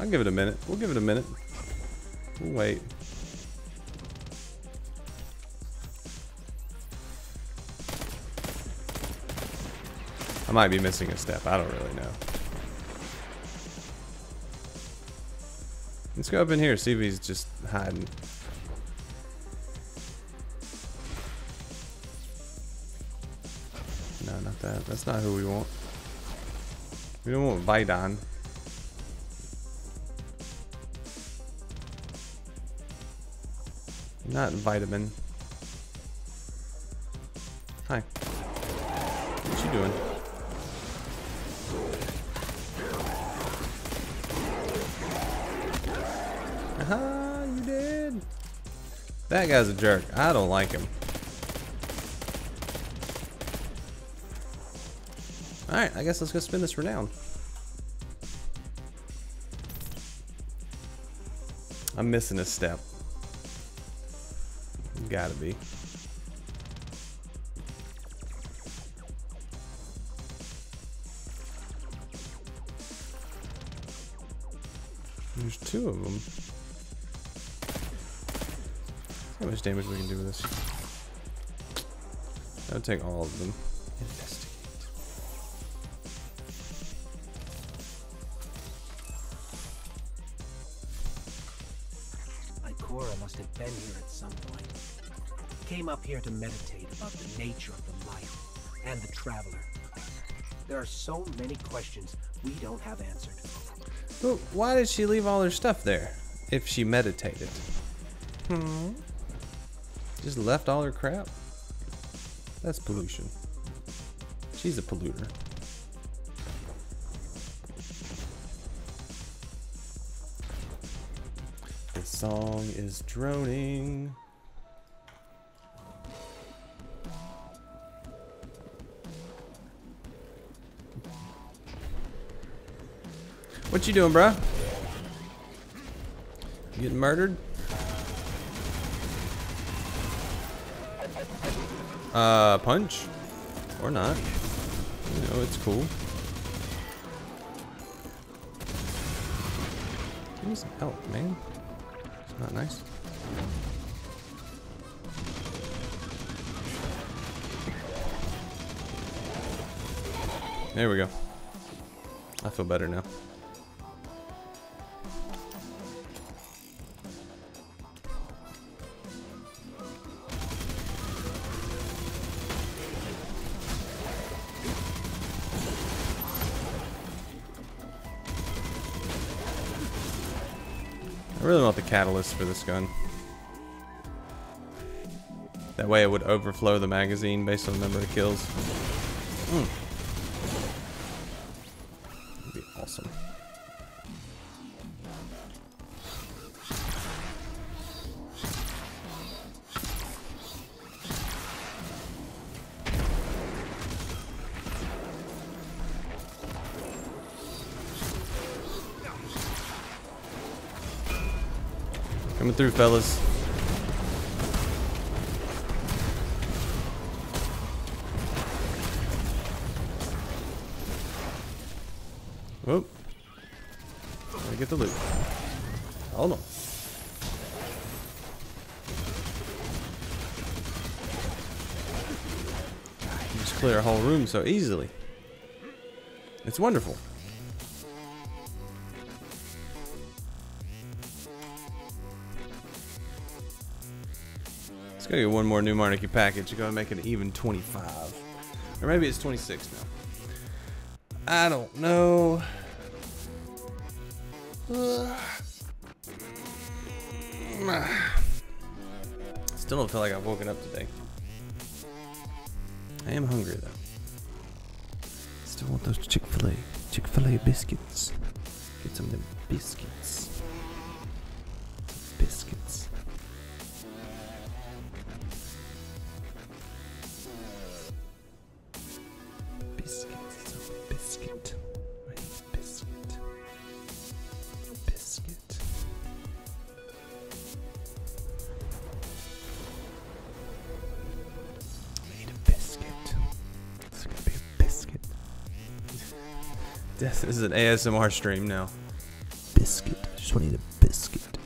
I'll give it a minute. We'll give it a minute. We'll wait. I might be missing a step. I don't really know. Let's go up in here, see if he's just hiding. No, not that. That's not who we want. We don't want Vidon. Not vitamin. Hi. What you doing? Aha, you did. That guy's a jerk. I don't like him. Alright, I guess let's go spin this renown. I'm missing a step. Gotta be. There's two of them. How much damage we can do with this? That'll take all of them. Investigate. Ikora must have been here at some point. Came up here to meditate about the nature of the life and the traveler. There are so many questions we don't have answered. But why did she leave all her stuff there? If she meditated. Hmm. Just left all her crap? That's pollution. She's a polluter. The song is droning. What you doing, bruh? You getting murdered? Uh, punch? Or not. You know, it's cool. Give me some help, man. It's not nice. There we go. I feel better now. Catalyst for this gun. That way it would overflow the magazine based on the number of kills. Mm. Fellas. Whoop. Gotta get the loot. Hold on. You just clear a whole room so easily. It's wonderful. Go get one more new Monarchy package. You're gonna make it even 25. Or maybe it's 26 now. I don't know. Still don't feel like I've woken up today. I am hungry though. Still want those Chick-fil-A, Chick-fil-A biscuits. Get some of them biscuits. Biscuits. Is an ASMR stream now. Biscuit. I just want to eat a biscuit.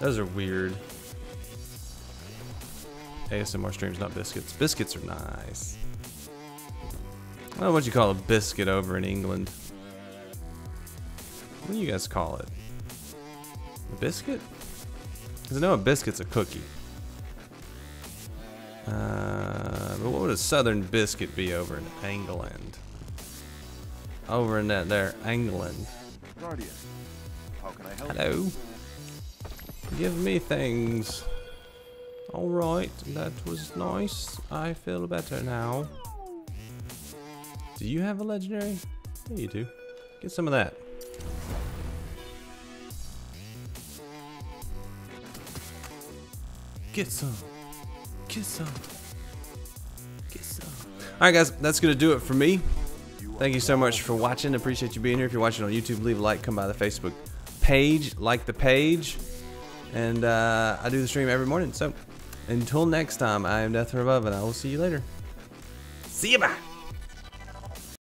Those are weird. ASMR streams, not biscuits. Biscuits are nice. Well, what you call a biscuit over in England? What do you guys call it? A biscuit? Because I know a biscuit's a cookie. Uh, but what would a southern biscuit be over in England? Over in that there England. Guardian, how can I help? Hello. Give me things. Alright, that was nice. I feel better now. Do you have a legendary? Yeah, you do. Get some of that. Get some. Get some. Get some. Alright guys, that's gonna do it for me. Thank you so much for watching. Appreciate you being here. If you're watching on YouTube, leave a like. Come by the Facebook page. Like the page. And uh, I do the stream every morning. So until next time, I am Death from Above, and I will see you later. See you, bye.